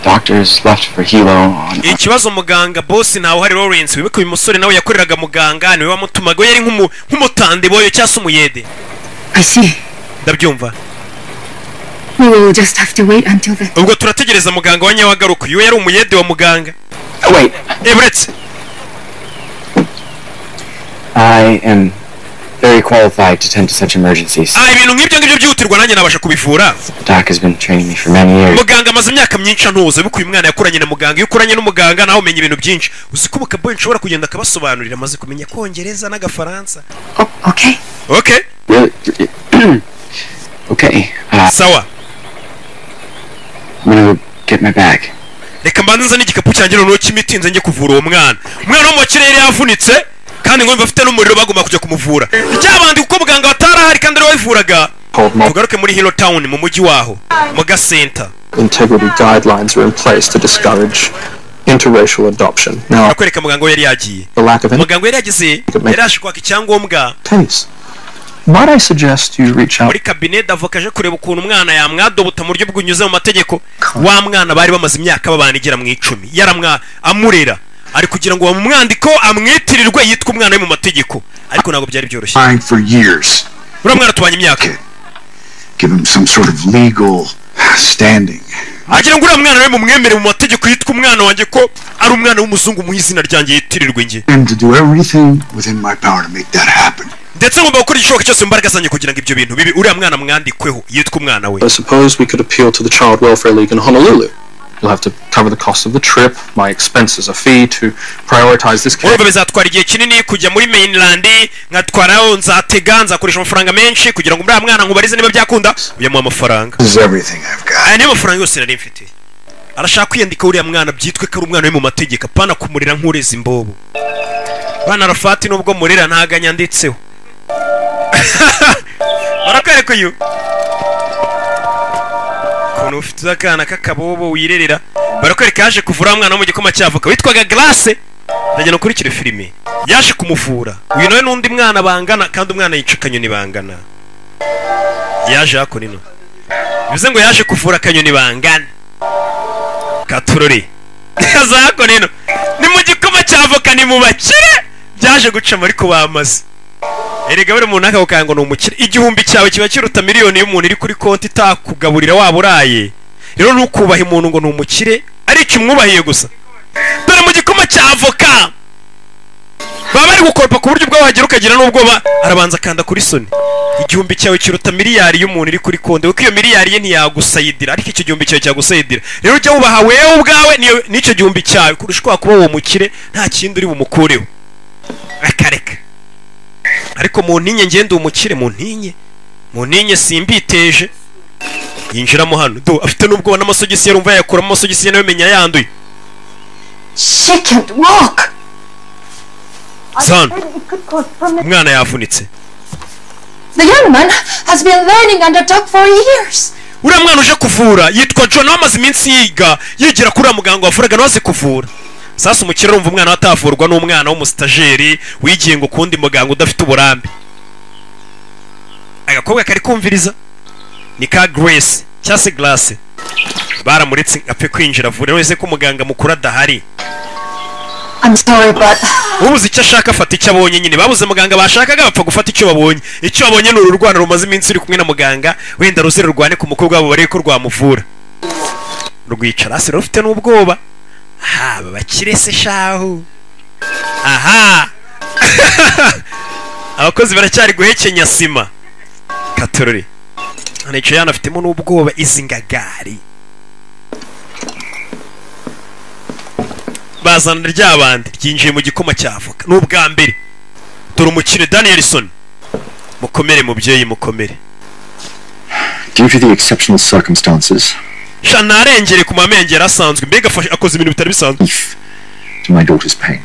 Doctors left for Hilo on ikibazo muganga boss ntawe uhari lawrence wibuke uyu musore nawe yakoreraga muganga ni we wamutumaga we yari nk'umu- nk'umutandiboyo cyangwa se umuyede. Ndabyumva. We will just have to wait until the. ubwo turategereza muganga wa nyawagaruka. Uyu yari umuyede wa muganga. Wait, very qualified to tend to such emergencies. ah ibintu nk'ibyo ngibyo byihutirwa nanjye nabasha kubivura Doc has been training me for many years. muganga amaze imyaka myinshi antuza wibuke uyu mwana yakuranye na muganga iyo ukuranye n'umuganga nawe umenya ibintu byinshi uzi ko umukaboyi nshobora kugenda akabasobanurira amaze kumenya kongereza n'agafaransa okay. okay (clears throat) okay, uh, sawa I'm gonna go get my bag. reka mbanze nzane igikapu cyanjye noneho cy'imitinze njye kuvura uwo mwana umwana wo mu bakire yari yavunitse kandi ngo afite n'umuriro bagomba kujya kumuvura. Icyabandi kuko muganga batarahari kandi ari we Mo- tugaruke muri hero town mu mujyi waho mu gasenta. Integrity guidelines are in place to discourage interracial adoption. Now, arakwereka muganga yari yagiye. muganga yari yagize yari yaje kwaka icyangombwa. might I suggest you reach out? Muri kabinete avoka aje kureba ukuntu umwana yamwadobuta mu buryo bwunyuze mu mategeko. Wa mwana bari bamaze imyaka babana igera mu icumi. Yaramwa amurera. Ari kugira ngo bamumwandiko amwitirirwe yitwa umwana we mu mategeko. Ariko ntabwo byari byoroshye. Trying for years. uriya mwana tubanye imyaka. Give him some sort of legal standing. agira ngo uriya mwana we mumwemere mu mategeko yitwa umwana wanjye ko ari umwana w'umuzungu mu izina ryanjye yitirirwe njye. And to do everything within my power to make that happen. ndetse ngomba gukora igishoboka cyose mu mbaraga zanjye kugira ngo ibyo bintu bibe. Uriya mwana mwandikweho yitwa umwana we. You'll have to cover the cost of the trip, my expenses, a fee to prioritize this case. bizatwara igihe kinini kujya muri mainland nkatwaraho nzatega nzakoresha amafaranga menshi kugira ngo uriya mwana nkubarize niba byakunda uyamuha amafaranga. This is everything I've got. aya niyo mafaranga yose nari mfite. Arashaka kwiyandika uriya mwana byitwe ko ari umwana we mu mategeko apana kumurera nk'ureza imbobo. Bana arafati nubwo murera ntago anyanditseho (laughs) barakwereka uyu. Ukuntu ufite akana k'akabobo wirerera. Barakwereka yaje kuvura wa mwana wo mu gikoma cy'avoka witwaga Grace ndagenda ukurikire filime yaje kumuvura. Uyu nawe n'undi mwana bangana kandi umwana yica akanyoni bangana. Yaje hako nino bivuze ngo yaje kuvura akanyoni bangana. Katurore (laughs) kaza hako nino ni mu gikoma cy'avoka ni mu bakire. Byaje gucamo ariko bamaze. Erega buri muntu akawukanga ngo ni umukire. Igihumbi cyawe kiba kiruta miliyoni y'umuntu iri kuri konti itakugaburira waba uraye. Rero ntukubahe umuntu ngo ni umukire ari icyo umwubahiye gusa. Dore mu gikoma cya avoka. Baba bari gukoropa ku buryo ubwo wagera ukagira n'ubwoba arabanza akanda kuri soni. Igihumbi cyawe kiruta miliyari y'umuntu iri kuri konti. Kuko iyo miliyari ye ntiyagusayidira ariko icyo gihumbi cyawe cyagusayidira rero ujya wubaha wewe ubwawe n'icyo gihumbi cyawe. Kurusha wakuba uwo mukire nta kindi uri bumukureho reka reka ariko mu ntinye ngende umukire mu ntinye mu ntinye simbiteje yinjiramo hano. Do afite n'ubwoba n'amasogisi yarumva yakuramo amasogisi ye nawe menya yanduye. Son, umwana yavunitse. The young man has been learning under Doc for years. uriya mwana uje kuvura yitwa john wamaze iminsi yiga yigira kuri uriya muganga wavuraga nawe azi kuvura. Sasa umukire urumva umwana atavurwa n'umwana w'umusitageri wigiye ngo kundi muganga udafite uburambe. Agakobwa kari kumviriza ni ka grace cyangwa se glace baramuretse apfe kwinjira avure. Wese ko umuganga mukuru adahari? Ubuze icyo ashaka afata icyo abonye nyine. Babuze muganga bashakaga bapfa gufata icyo babonye. Icyo babonye ni uru rwana rumaze iminsi ruri kumwe na muganga wenda ruze rurwane ku mukobwa wabo barebe ko rwamuvura. Rwicara hasi rero ufite n'ubwoba. Aha bakire se shahu. Aha. (laughs) Abakozi baracyari guhekenya sima. Katorore. Hanicaye hano afitemo n'ubwoba izi ngagari. Bazana rya bandi ryinjiye mu gikoma cya avoka. Ni ubwa mbere. Dore umukire danielson mukomere mubyeyi mukomere. To the exceptional circumstances, sha ntarengere ku mamengero asanzwe. Mbega akoze ibintu bitari bisanzwe. If to my daughter's pain.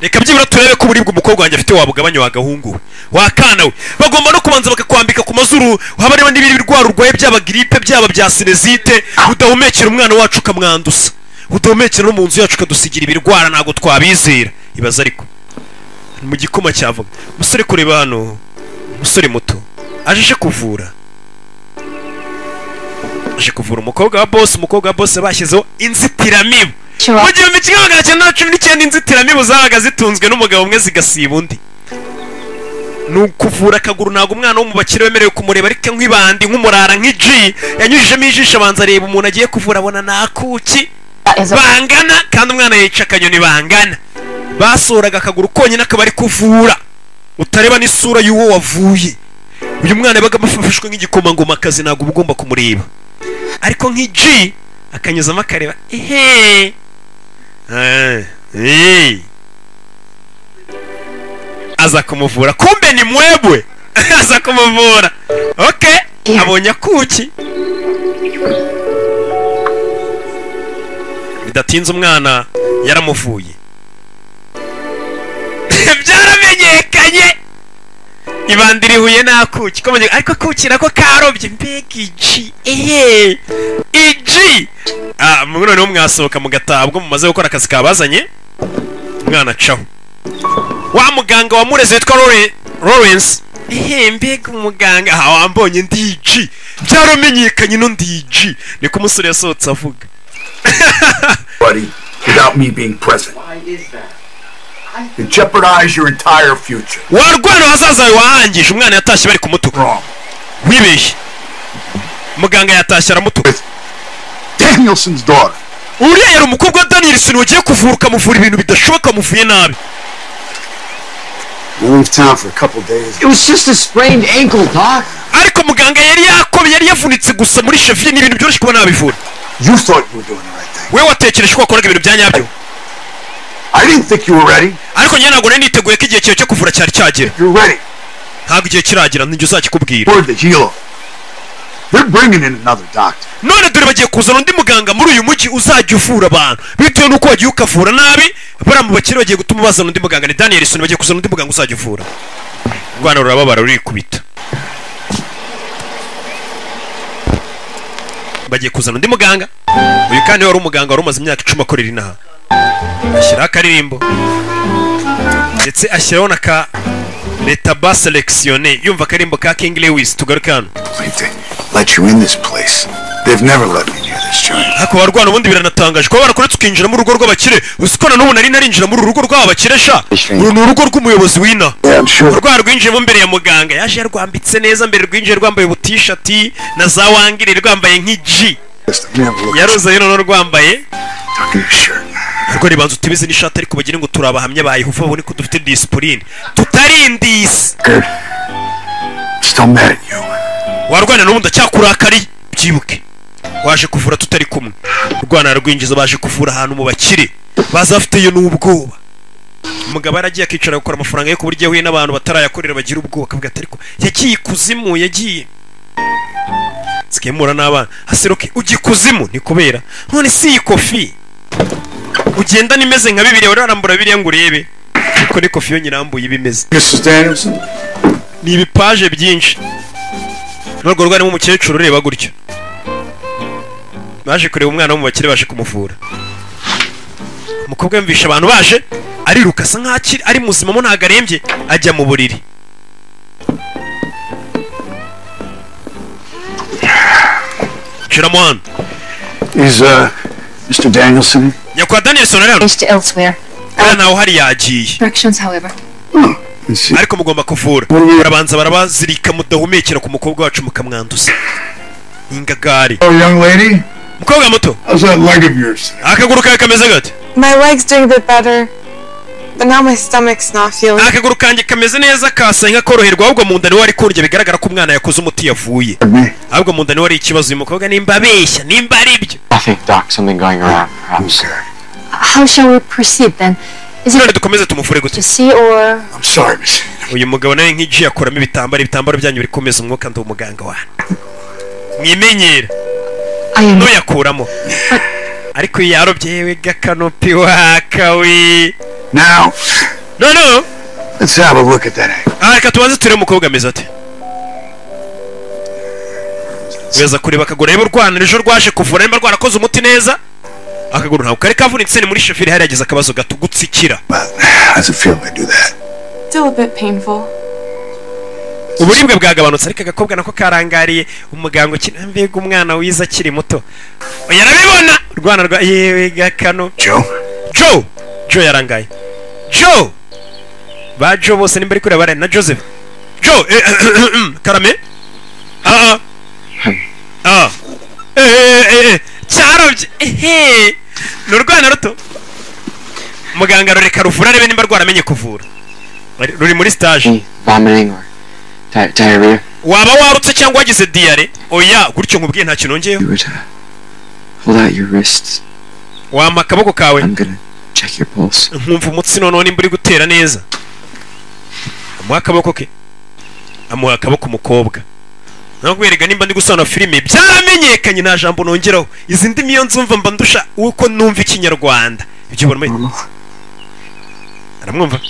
reka byibura turebe ko uburibwe umukobwa wanjye afite wabugabanya wagahungu wakana we. Bagomba no kubanza bakakwambika ku mazuru. Haba niba n'ibiri birwara urwaye byaba giripe byaba bya sinezite. Udahumekera umwana wacu ukamwanduza udahumekera no mu nzu yacu ukadusigira ibirwara ntabwo twabizera. Ibaza ariko. Mu gikoma cyavoga umusore kureba hano. Umusore muto. Aje kuvura. Aje kuvura umukobwa wa boss. Umukobwa wa boss bashyizeho inzitiramibu. Mu gihumbi kimwe magana cyenda na cumi n'icyenda inzitiramibu zabaga zitunzwe n'umugabo umwe zigasiba undi. Ni ukuvura akaguru ntabwo umwana wo mu bakire wemerewe kumureba ariko nk'ibandi nk'umurara nk'iji yanyujijemo ijisho abanza areba umuntu agiye kuvura abona ni akuki That is a bangana kandi umwana yica akanyoni bangana. Basohoraga akaguru konyine akaba ari kuvura. Utareba n'isura y'uwo wavuye. Uyu mwana yabaga afashwe nk'igikomangomakazi ntabwo uba ugomba kumureba. Ariko nk'iji akanyuzamo akareba. Ehe! Ah, eh. aza kumuvura. Kumbe ni mwebwe. (laughs) Aza kumuvura. Okay abonya kuki bidatinze umwana yaramuvuye. (laughs) Byaramenyekanye ibandira ihuye n'akuki ko bamenye- ariko akuki nako karobye. Mbega iji ehe. Iji ah mu noneho mwasohoka mugataha ubwo mumaze gukora akazi kabazanye. Umwana acaho wa muganga wamureze witwa Lawrence? Ehe mbega umuganga. Aha wambonye ndi iji byaramenyekanye no ndi iji niko umusore yasohotse avuga. (laughs) Without me being present. You jeopardize your entire future. warwana hazaza wawe wahangije umwana yatashye bari kumutuka Wrong. wibeshye muganga yatashye aramutuka Danielson's daughter. uriya yari umukobwa wa danielson wagiye kuvura ukamuvura ibintu bidashoboka amuvuye nabi You leave town for a couple days. It was just a sprained ankle, Doc. ariko muganga yari yakomye yari yavunitse gusa muri chevier ni ibintu byoroshye kuba nabivura You thought you were doing the right thing. we watekereje ko wakoraga ibintu bya nyabyo I didn't think you were ready. ariko njye ntabwo nari niteguye ko igihe cyawe cyo kuvura cyari cyagera You're ready. ntabwo igihe kiragera nijye uzakikubwira Word the healer. They're bringing in another doctor. none dore bagiye kuzana undi muganga muri uyu mujyi uzajya uvura abantu bitewe n'uko wagiye ukavura nabi bariya mu bakire bagiye gutuma bazana undi muganga ni danielson bagiye kuzana undi muganga uzajya uvura rwanda rurababara rurikubita bagiye kuzana undi muganga uyu kandi wari umuganga wari umaze imyaka icumi akorera inaha ashyiraho akaririmbo. Ndetse ashyiraho na ka leta ba selekisiyone yumva akarimbo ka king lewis. Tugaruke hano. Wait, they let you in this place. They've never let me near this joint. ariko barwana ubundi biranatangaje kuba barakuretse ukinjira mu rugo rw'abakire ko na n'ubu nari narinjira muri uru rugo rw'abakire sha? Uru ni urugo rw'umuyobozi w'ina rwa rwinjiyemo mbere ya muganga. Yaje yarwambitse neza mbere rwinjiye rwambaye ubutishati na za wangiri rwambaye nk'iji yaruzaye noneho rwambaye. Stuck in his shirt. rwo ribanza utubize n'ishati ariko bagire ngo turi abahamya ba yehova babone ko dufite disipurine at you. warwana n'ubundi acyakurakari byibuke. Waje kuvura tutari kumwe. Rwana rwinjiza baje kuvura ahantu mu bakire. Bazafite iyo n'ubwoba umugabo aragiye akicara gukora amafaranga yo ku buryo yahuye n'abantu batarayakorera bagira ubwoba akavuga ati ariko yagiye ikuzimu yagiye. Tsikemura n'abana. Asiroke ujya ikuzimu ni kubera. None si iyi kofi ugendana imeze nka bibiri wari warambura biriya ngo urebe ariko ni kofi yo nyirambuye iba imeze Mrs. Danielson? ni ibipaje byinshi n'urwo rwarimo umukecuru ureba gutyo baje kureba umwana wo mu bakire baje kumuvura umukobwa yumvisha abantu baje ariruka asa nkaho ari muzima mo ntabwo arembye ajya mu buriri shiramo hano Is, uh, Mr. Danielson? Danielson ari hano Changed elsewhere. aya ntawe uhari yagiye ariko mugomba kuvura. Barabanza barabazirika mudahumekera ku mukobwa wacu mukamwanduza. Ingagari Oh, young lady? mukobwa muto. How's that leg of yours? akaguru kawe kameze gate? My leg's doing a bit better, but now my stomach's not feeling. akaguru kanjye kameze neza kasaye nk'akoroherwa ahubwo mu nda ni we ari kundya bigaragara ko umwana yakoze umuti yavuye. Ahubwo mu nda ni we ari ikibazo. Uyu mukobwa nimba abeshya nimba ari How shall we proceed then? Is none it dukomeze tumuvure gute. to see or I'm sorry, Miss. uyu mugabo nawe nk'igi akuramo ibitambaro ibitambaro byanyu biri kumeza umwuka ndi umuganga wanyu mwimenyera ntuyakuramo. Ariko iyo yarobye yewe gakanopi wakawi Now, no no. let's have a look at that ankle. aha reka tubanze turebe umukobwa ameze ate? Weza kureba akaguru. Niba urwana ejo rwaje kuvura niba rwarakoze umuti neza. Akaguru ntabwo kari kavunitse ni muri sheferi hari yagize akabazo gato gutsikira Well, how's it feel when I do that? Still a bit painful. uburibwe bwagabanutse ariko agakobwa nako karangariye. Umuganga ukina mbega umwana wiza akiri muto. Oya arabibona rwana rwa yewe gakano. Joe? joe! Joe yarangaye. Joe! Ba joe bose nimba ari kureba na joseph. Joe eh, karame? Ah ah. Eh eh eh eh cyarobye ehe ni urwana ruto. Muganga rureka ruvura arebe nimba rwaramenye kuvura. Ruri- muri diarrhea? waba warutse cyangwa wagize diyare oya gutyo nkubwiye nta kintu ngeyeho wampa akaboko kawe. Nkumva umutsi noneho nimba uri gutera neza. Amuha akaboko ke. Amuha akaboko umukobwa. Nakwereka nimba ndi gusobanura filime byaramenyekanye nta jambo nongeraho. Izi ndimi iyo nzumva mba ndusha uko numva ikinyarwanda. Ibyo ubona aramwumva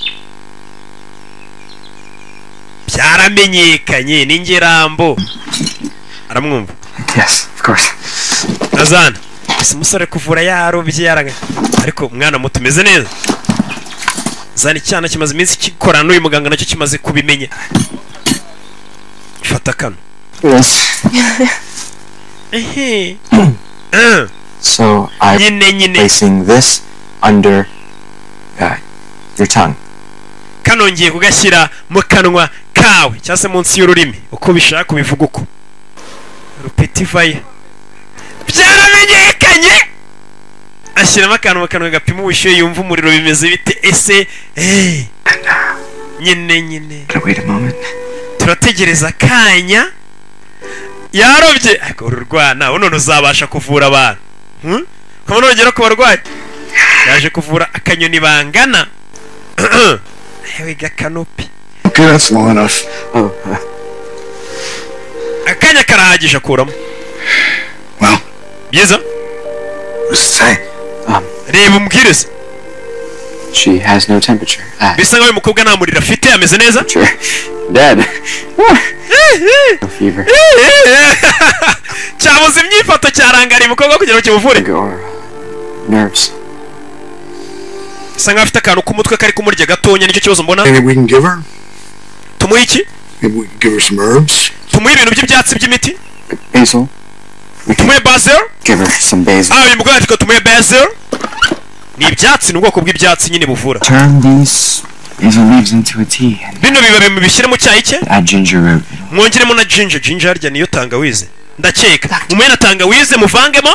byaramenyekanye n'ingerambo aramwumva Yes, of course. azana ese umusore kuvura yarobye yaranga? Ariko umwana muto umeze neza? Zana icyana kimaze iminsi gikorana n'uyu muganga na cyo kimaze kubimenya. Fata kano. Yes. So I'm placing this under uh, your tongue. kano ngiye kugashyira mu kanwa kawe cyangwa se munsi y'ururimi. Uko bishaka ubivuga uko. Rupetivayo byaramenyekanye! Ashyiramo akantu mu kanwa gapima ubushyuhe yumva umuriro bimeze bite? Ese eh, nyine nyine. Turategereza akanya. Yarobye. Ariko uru rwana. None uzabasha kuvura abantu. Hmm? ukabona urugero ku barwayi? Yaje kuvura akanyoni bangana. (clears throat) Enough. Oh, uh, akanya karahagije akuramo. Byiza? reba umbwiriza she has no temperature. Bisa nkaho uyu mukobwa nta muriro afite ameze neza. Dead. no fever. cyabuze imyifato cyarangara umukobwa kugira ngo kimuvure Or nerves. bisa nkaho afite akantu k'umutwe kari kumurya gatonya nicyo kibazo mbona Anything we can give her? tumuhe iki Maybe we can give her some herbs? tumuhe ibintu by'ibyatsi by'imiti Basil. Tumuhe basil give her some basil. ah uyu mugore ati ko tumuhe basil ni ibyatsi ni ubwoko bw'ibyatsi nyine buvura. Turn these basil leaves into a tea and bino bibabi mubishyire mu cyayi cye. mwongeremo na ginger. Ginger harya niyo tangawize. Ndakeka. Mumuhe na tangawize muvangemo.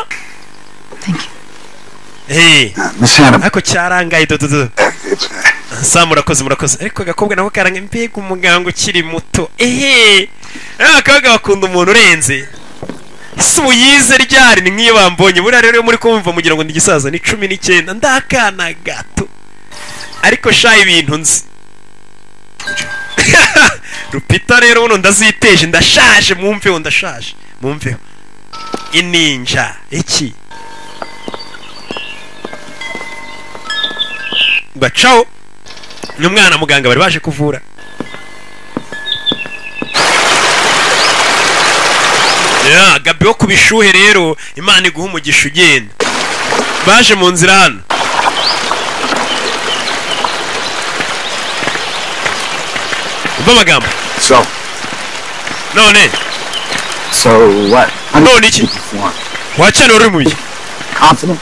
Ariko cyarangaye dododo sa murakoze murakoze. Ariko agakobwa nako karanga mbega umuganga ukiri muto. Ehe. Abakobwa bakunda umuntu urenze. Ese ubu yize ryari? Ni nk'iyo bambonye. Buriya rero muri kumva mugira ngo ni igisaza ni cumi n'icyenda. Ndakana gato. Ariko sha ibintu nzi. (laughs) Rupita rero buno ndaziteje. Ndashaje mwumveho ndashaje. Mwumveho ininja. Iki? Bacaho ni umwana muganga bari baje kuvura. Gabi wo ku bishuhe rero imana iguha umugisha ugenda. Baje mu nzira hano. Umva amagambo? None. None iki? Wacyane wari mu Confident?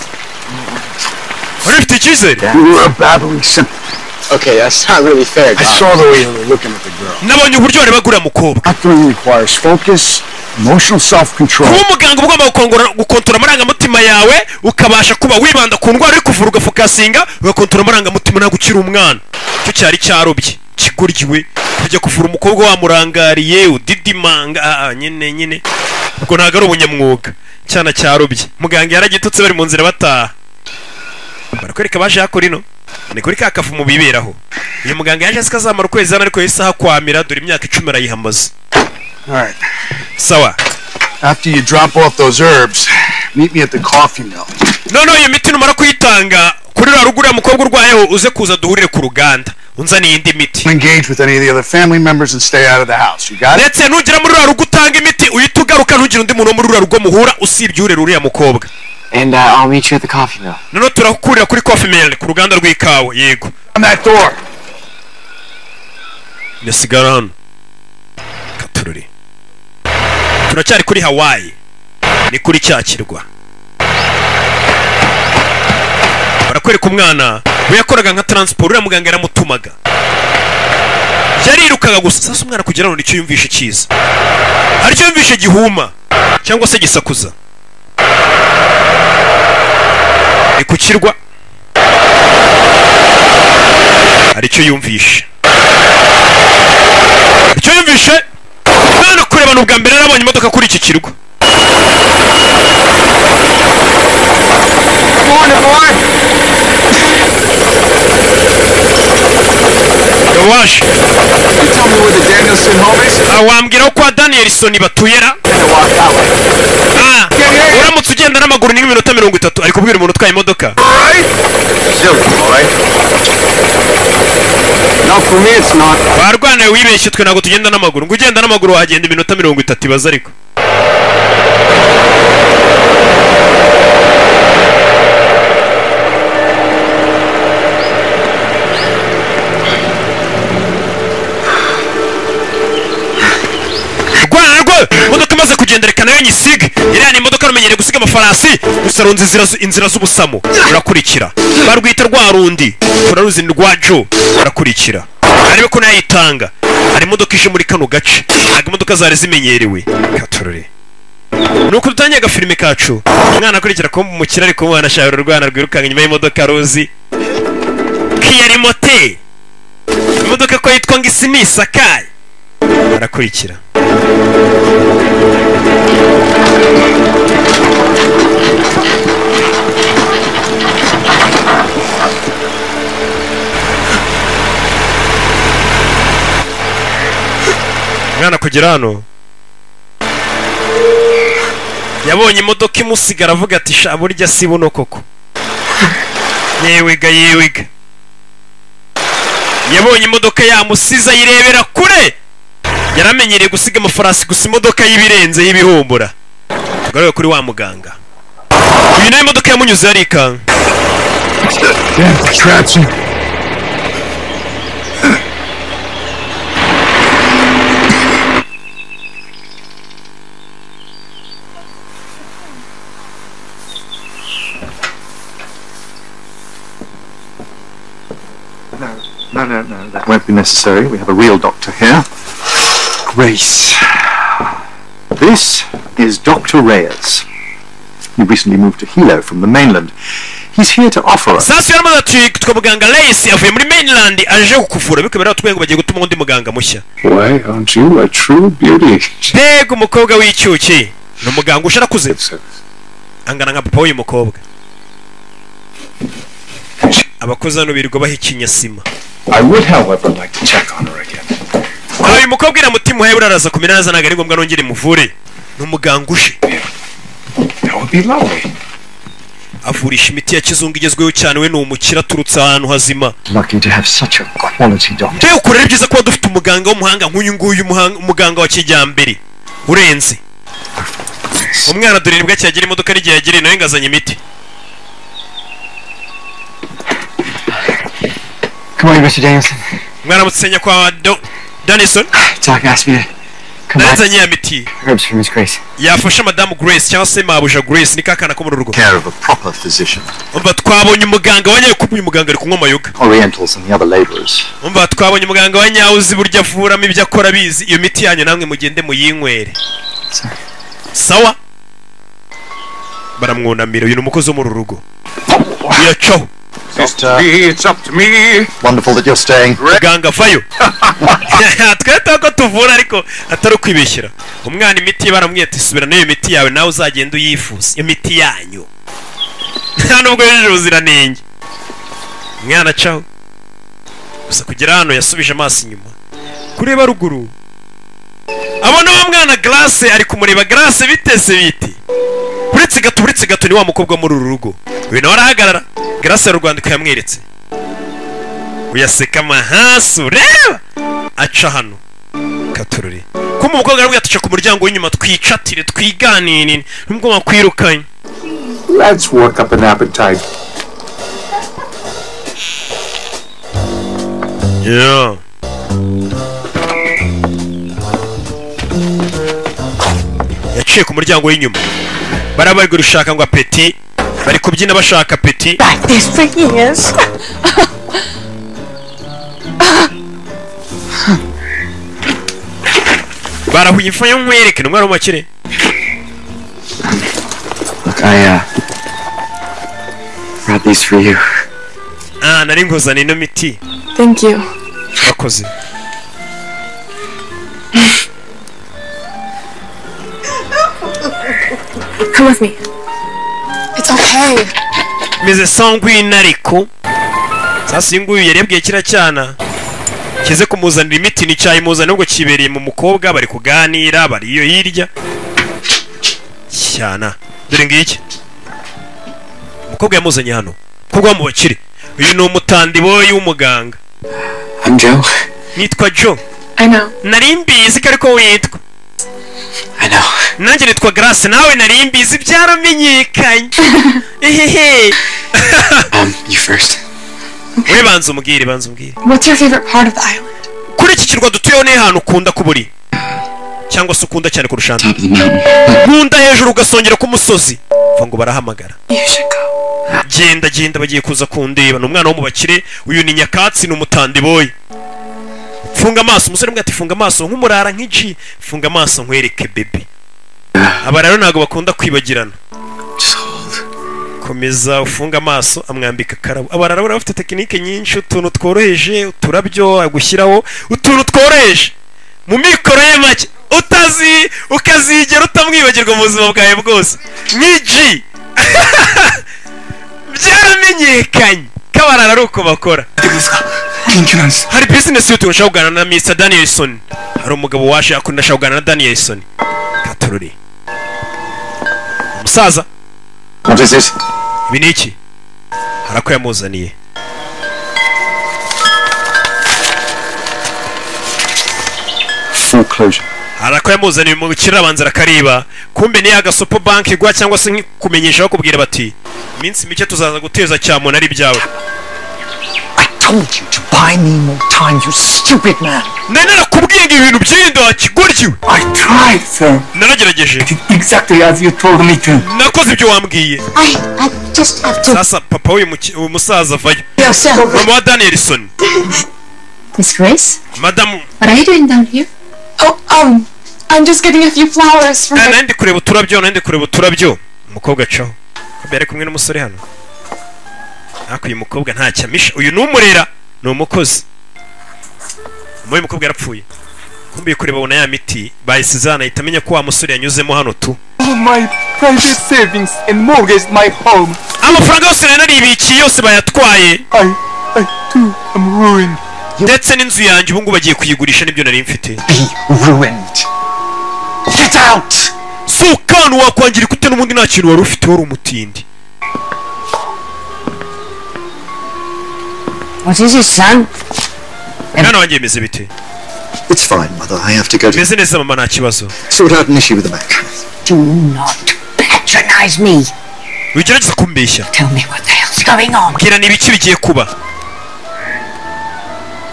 wari ufite icyizere? Okay, that's not really fair, I saw the way you were looking at the girl. nabonye uburyo bari bagura mukobwa. Doctoring requires focus, emotional self-control. kuba umuganga ugomba gukongora- gukontora amarangamutima yawe ukabasha kuba wibanda ku ndwara uri kuvura ugafokasinga ugakontora amarangamutima ntabwo ukiri umwana. Cyo cyari cyarobye kigoryiwe. Kujya kuvura umukobwa wamurangariye udidimanga ah, ah, nyine nyine. Ubwo ntabwo ari ubunyamwuga cyana cyarobye. Muganga yaragitutse bari mu nzira bataha. Barakwereka baje hakora ino. Ni kuri ka kavumu biberaho. Uyu muganga yaje asika azamara ukwezi hano ariko yahise ahakwamira dore imyaka icumi arayihamaze. Sawa. After you drop off those herbs, meet me at the coffee mill. noneho iyo miti numara kuyitanga kuri rwa rugo uriya mukobwa urwayeho uze kuza duhurire ku ruganda. Unzaniye indi miti. Engage with any of the other family members and stay out of the house. You got it? ndetse nugera muri ruriya rugo utanga imiti uhita ugaruka ntugire undi muntu wo muri ruriya rugo muhura usibye urera uriya mukobwa. And uh, I'll meet you at the coffee mill. noneho turakurira kuri coffee mill ku ruganda rw'ikawa. Yego. On that door. nesigara hano. Katururi turacyari kuri hawaii. Ni kuri cya kirwa barakwereka umwana we yakoraga nka transport uriya muganga yaramutumaga yarirukaga gusa sasa umwana kugira ngo ni cyo yumvishe cyiza. Hari icyo yumvishe gihuma cyangwa se gisakuza. Ni ku kirwa. Hari icyo yumvishe. Icyo yumvishe? Mwana kurebana ubwa mbere narabonye imodoka kuri iki kirwa. Waje wambwira ko kwa danielson batuyera. Uramutse ugenda n'amaguru ni mirongo itatu ari kubwira umuntu utwaye imodoka. Warwanaye wibeshye twe ntabwo tugenda n'amaguru. Ngo ugenda n'amaguru wagenda iminota mirongo itatu ibaze ariko. Kugenda reka na yo nyisige iriya ni imodoka rumenyereye gusiga amafarasi. Gusa runze inzira z'ubusamo rurakurikira barwita rwa rundi. Turaruzi rwa jo. Rurakurikira arebe ko nayitanga. Hari imodoka ije muri kano gace. Ntabwo imodoka zari zimenyerewe. Katurore nuko dutangiye agafilime kacu. Umwana akurikira ko umukire ari kumubona ashahura urwana rwirukanka inyuma y'imodoka ruzi. Kiyari mote imodoka ko yitwa ngo isi nisakaye arakurikira umwana kugera hano. Yabonye imodoka imusigara avuga ati sha burya si buno koko? Yewiga yewiga yabonye imodoka yamusize ayirebera kure. Yaramenyereye gusiga amafarasi gusa imodoka y'ibirenze y'ibihumbura tugaruke kuri wa muganga uyu nayo imodoka yamunyuze yarikanga no, no, no, that won't be necessary. We have a real doctor here. Grace. This is Dr. Reyes. He recently moved to Hilo from the mainland. He's here to offer us. sasa yaramaze ati twa muganga Lace avuye muri mainland aje kukuvura biko biratubwiye ngo bagiye gutuma undi muganga mushya Why aren't you a true beauty? mbega umukobwa w'icyuki ni umuganga usharakuze angana nka papa w'uyu mukobwa abakozi hano birirwa bahikinya sima. I would, however, like to check on her again. Uyu mukobwa iramutima uhaye uraraza kumera neza ntabwo ari ngombwa nongere muvure ni umuganga uje avurisha imiti ya kizungu igezweho cyane we ni umukire aturutse ahantu hazima Lucky to have such a quality doctor. mbega ukuntu ari byiza kuba dufite umuganga w'umuhanga nk'uyu nguyu umuganga wa kijyambere urenze umwana dore ni bwo akiyagira imodoka n'igihe yagiriye nawe ngazanye imiti Come on, Mr. Danielson. mwaramutse nyakwa Danison Doc asked me. To come back. nanzanye ya miti Herbs for Miss Grace. yafasha madamu grace. Cyangwa se mabuja grace ni kakana ko mu rugo Care of a proper physician. umva twabonye umuganga wa nyayo kuko uyu muganga ari kunywa amayoga. Orientals and the other laborers. umva twabonye umuganga wa nyawo uzi buryo avuramo ibyo akora abizi. Iyo miti yanyu namwe mugende muyinywere. Sawa? Baramwunamira. Uyu ni umukozi wo muri uru rugo. Yacaho muganga vayo tweta ko tuvura ariko atari ukwibeshyira umwana imiti ye baramubwiye ati subira n'iyo miti yawe nawe uzagenda uyifuza. Iyo miti yanyu. (laughs) Nta nubwo yujuje ubuziranenge. Umwana acaho gusa kugera hano yasubije amaso inyuma. Kureba ruguru abona wa mwana garase ari kumureba. Garase bitese biti. Uretse gato uretse gato ni wa mukobwa muri uru rugo. Uyu nawe arahagarara. Garase ya rwandiko yamweretse. Uyaseka amahasi ureba! Aca hano. Katururi. Ko umukobwa aramubwira ati "Ca ku muryango w'inyuma twicatire twiganirire nubwo wakwirukanye. Let's work up an appetite. Yeah. Yaciye ku muryango w'inyuma bari bari gushaka ngo apeti bari kubyina bashaka apeti This for years. barahuye ifa yo nkwereke ni umwana w'umukire Look, I, uh, brought these for you. ah nari nkuzana ino miti Thank you. urakoze Come with me. It's okay. meze sangwina ariko sasa uyu nguyu yari yabwiye kiriya cyana kize kumuzanira imiti nticyayimuzana nubwo kibereye mu mukobwa bari kuganira bari iyo hirya cyana dore ngiki umukobwa yamuzanye hano umukobwa wo mu bakire uyu ni umutandiboyi w'umuganga I'm Joe. nitwa joe I know. nari mbizi ko ariko witwa. Nanjye nitwa grace nawe nari mbizi byaramenyekanye. (laughs) (laughs) Um, first. we banza umbwire banza umbwire What's your favorite part of the island? kuri iki kirwa dutuyeho ni ho hantu ukunda kuba uri cyangwa se ukunda cyane kurusha andi nkunda hejuru ugasongera ku musozi. Mva ngo barahamagara. Genda genda bagiye kuza kundeba. Ni umwana wo mu bakire uyu ni nyakatsi ni umutandiboyi funga amaso umusore mbwa ati funga amaso nk'umurara nk'iji funga amaso nkwereke bebe aba rero ntabwo bakunda kwibagirana. Komeza ufunga amaso amwambika akarabo aba rero baba bafite tekinike nyinshi utuntu tworoheje uturabyo agushyiraho utuntu tworoheje. Mu mikoro ye make utazi ukazigera utamwibagirwa mu buzima bwawe bwose. Nk'iji (laughs) byaramenyekanye kabarara ari uko bakora. Hari bizinesi y'utuntu kuganira na mr danielson hari umugabo waje akunda ashaka kuganira na danielson katururi umusaza. Ibi ni iki? Hari ako yamuzaniye. Foreclosure. hari ako yamuzaniye mu kirere abanza arakariba kumbe niyo agasopo banki igwa cyangwa se kumenyesha bakubwira bati iminsi mike tuzaza guteza cyamuntu ari ibyawe told you to buy me more time, you stupid man. narakubwiye ngo ibintu by'inda wakigoryiwe I tried, sir. naragerageje Exactly as you told me to. nakoze ibyo wambwiye I, I just have to. sasa papa w'uyu musaza avayo Yourself. mama wa danielson (laughs) Miss Grace, madamu what are you doing down here? Oh, um, I'm just getting a few flowers from nari kureba uturabyo nari kureba uturabyo umukobwa acaho yari kumwe n'umusore hano ariko uyu mukobwa ntacyo amisha. Uyu ni umurera ni umukozi. Uyu mukobwa yarapfuye. Kumbe iyo kureba abona ya miti bayisize hano ahita amenya ko wa musore yanyuzemo hano tu. Amafaranga yose nari naribikiye yose bayatwaye. Ndetse n'inzu yanjye ubu ngubu bagiye kuyigurisha ni byo nari mfite. Ruined. Get out! si ukanu wakwangirika ute n'ubundi nta kintu wari ufite wari umutindi. What is it, son? mwana wanjye bimeze bite It's fine, Mother. I have to go to bimeze neza mama nta kibazo sort out an issue with the bank. Do not patronize me. wigerageza kumbeshya Tell me what the hell's going on. mbwira ni ibiki bigiye kuba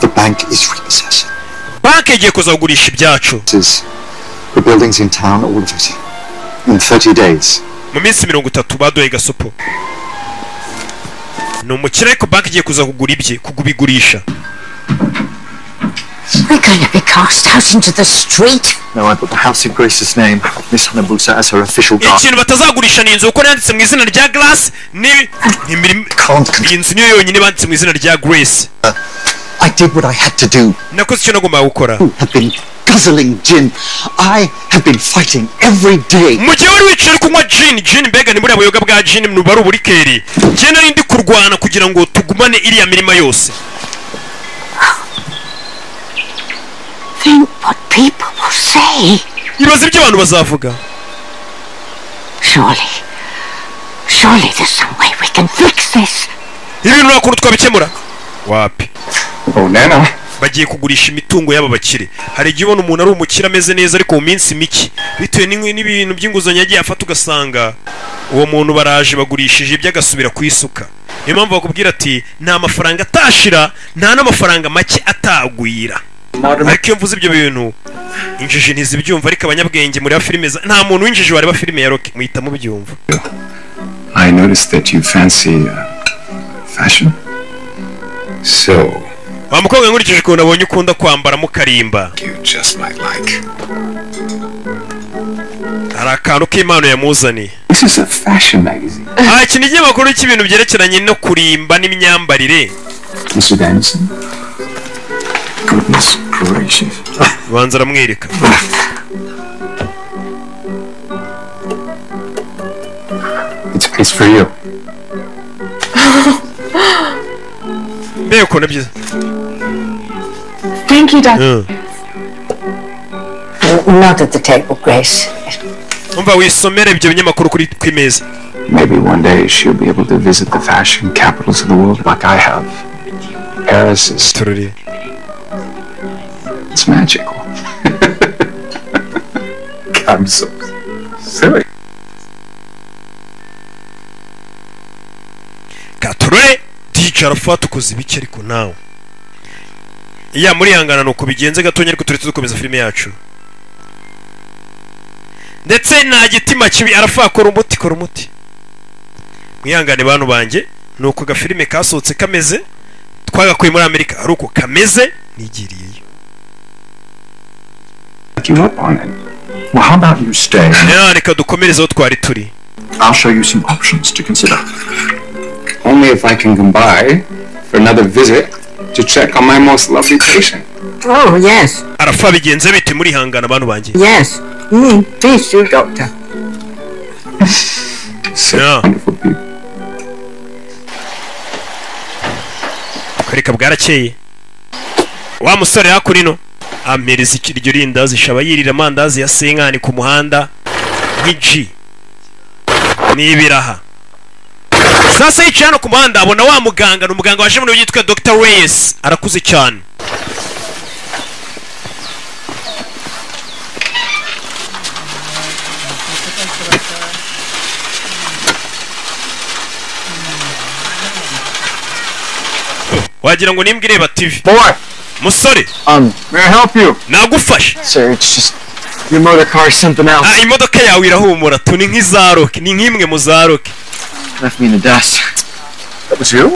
The bank is repossessed. banki igiye kuza kugurisha ibyacu Is the buildings in town, all of it. In 30 days. mu minsi mirongo itatu baduhaye gasopo ni umukire ariko banki igiye kuza kugura ibye kubigurisha We're going to be cast out into the street. No, I put the house in Grace's name. Miss Hanabusa as her official guard. ikintu batazagurisha ni inzu kuko yanditse mu izina rya grace ni imirimo iyi nzu niyo yonyine banditse mu izina rya grace I did what I had to do. nakoze icyo nagombaga gukora Have been guzzling gin. I have been fighting every day. mu gihe wari wicaye uri kunywa jini jini mbega ni buriya buyoga bwa gin nuba ari uburikeri njye nari ndi kurwana kugira ngo tugumane iriya mirima yose Think what people will say. ibaze ibyo abantu bazavuga Surely, surely there's some way we can fix this. ibintu nta kuntu twabikemura wapi Oh, Nana. Bagiye kugurisha imitungo y'aba bakire. Hari igihe ubona umuntu ari umukire ameze neza ariko mu minsi mike bitewe n'ibintu by'inguzanyo yagiye afata ugasanga uwo muntu baraje bagurishije ibyo agasubira ku isuka. Niyo mpamvu bakubwira ati nta mafaranga atashira nta n'amafaranga make atagwira. Ariko iyo mvuze ibyo bintu injiji ntizibyumva ariko abanyabwenge muri filime nta muntu w'injiji wareba filime ya rock muhita mubyumva. I noticed that you fancy uh, fashion. So, wa mukobwa nkurikije ukuntu abonye ukunda kwambara mukarimba you just might like. hari akantu k'impano yamuzaniye This is a fashion magazine. aha iki ni ikinyamakuru cy'ibintu byerekeranye no kurimba n'imyambarire Mr. Danielson? Goodness gracious. banza aramwereka (laughs) mbega ukuntu byiza Thank you, Dad. Mm. Not at the table, Grace. umva wisomera ibyo binyamakuru kuri ku Maybe one day she'll be able to visit the fashion capitals of the world like I have. Paris is. Tururi. It's magical. I'm so silly. katurore dj arafata ukoze ibiki ariko nawe. Iya murihangana ni uko bigenze gatonya ariko turetse dukomeza filime yacu. Ndetse nta gitima kibi arafa kora umuti kora umuti. Mwihangane bantu banjye ni uko agafilime kasohotse kameze twagakuye muri amerika. Ari uko kameze nigiriyeyo. Reka dukomereze aho twari turi. I'll show you some options to consider. Only if I can come by for another visit to check on my most lovely patient. Oh, yes, arafa bigenze bite murihangana abantu banjye yes. Mm, please do, Doctor. Ya. kwereka bwarakeye. Wa musore hakurino ampereza iki- iryo rindazi shaba yirira amandazi ya senkani ku muhanda. Nk'iji. N'ibiraha. Sasa yicaye hano ku muhanda abona wa muganga ni umuganga waje muri yitwa Dr. Reyes. Arakuze cyane. Wagira ngo nimbwa ireba TV Boy, musore um, else. ah imodoka yawe irahumura. Tu ni nk'izaroke ni nk'imwe mu zaroke. Left me in the dust. That was you?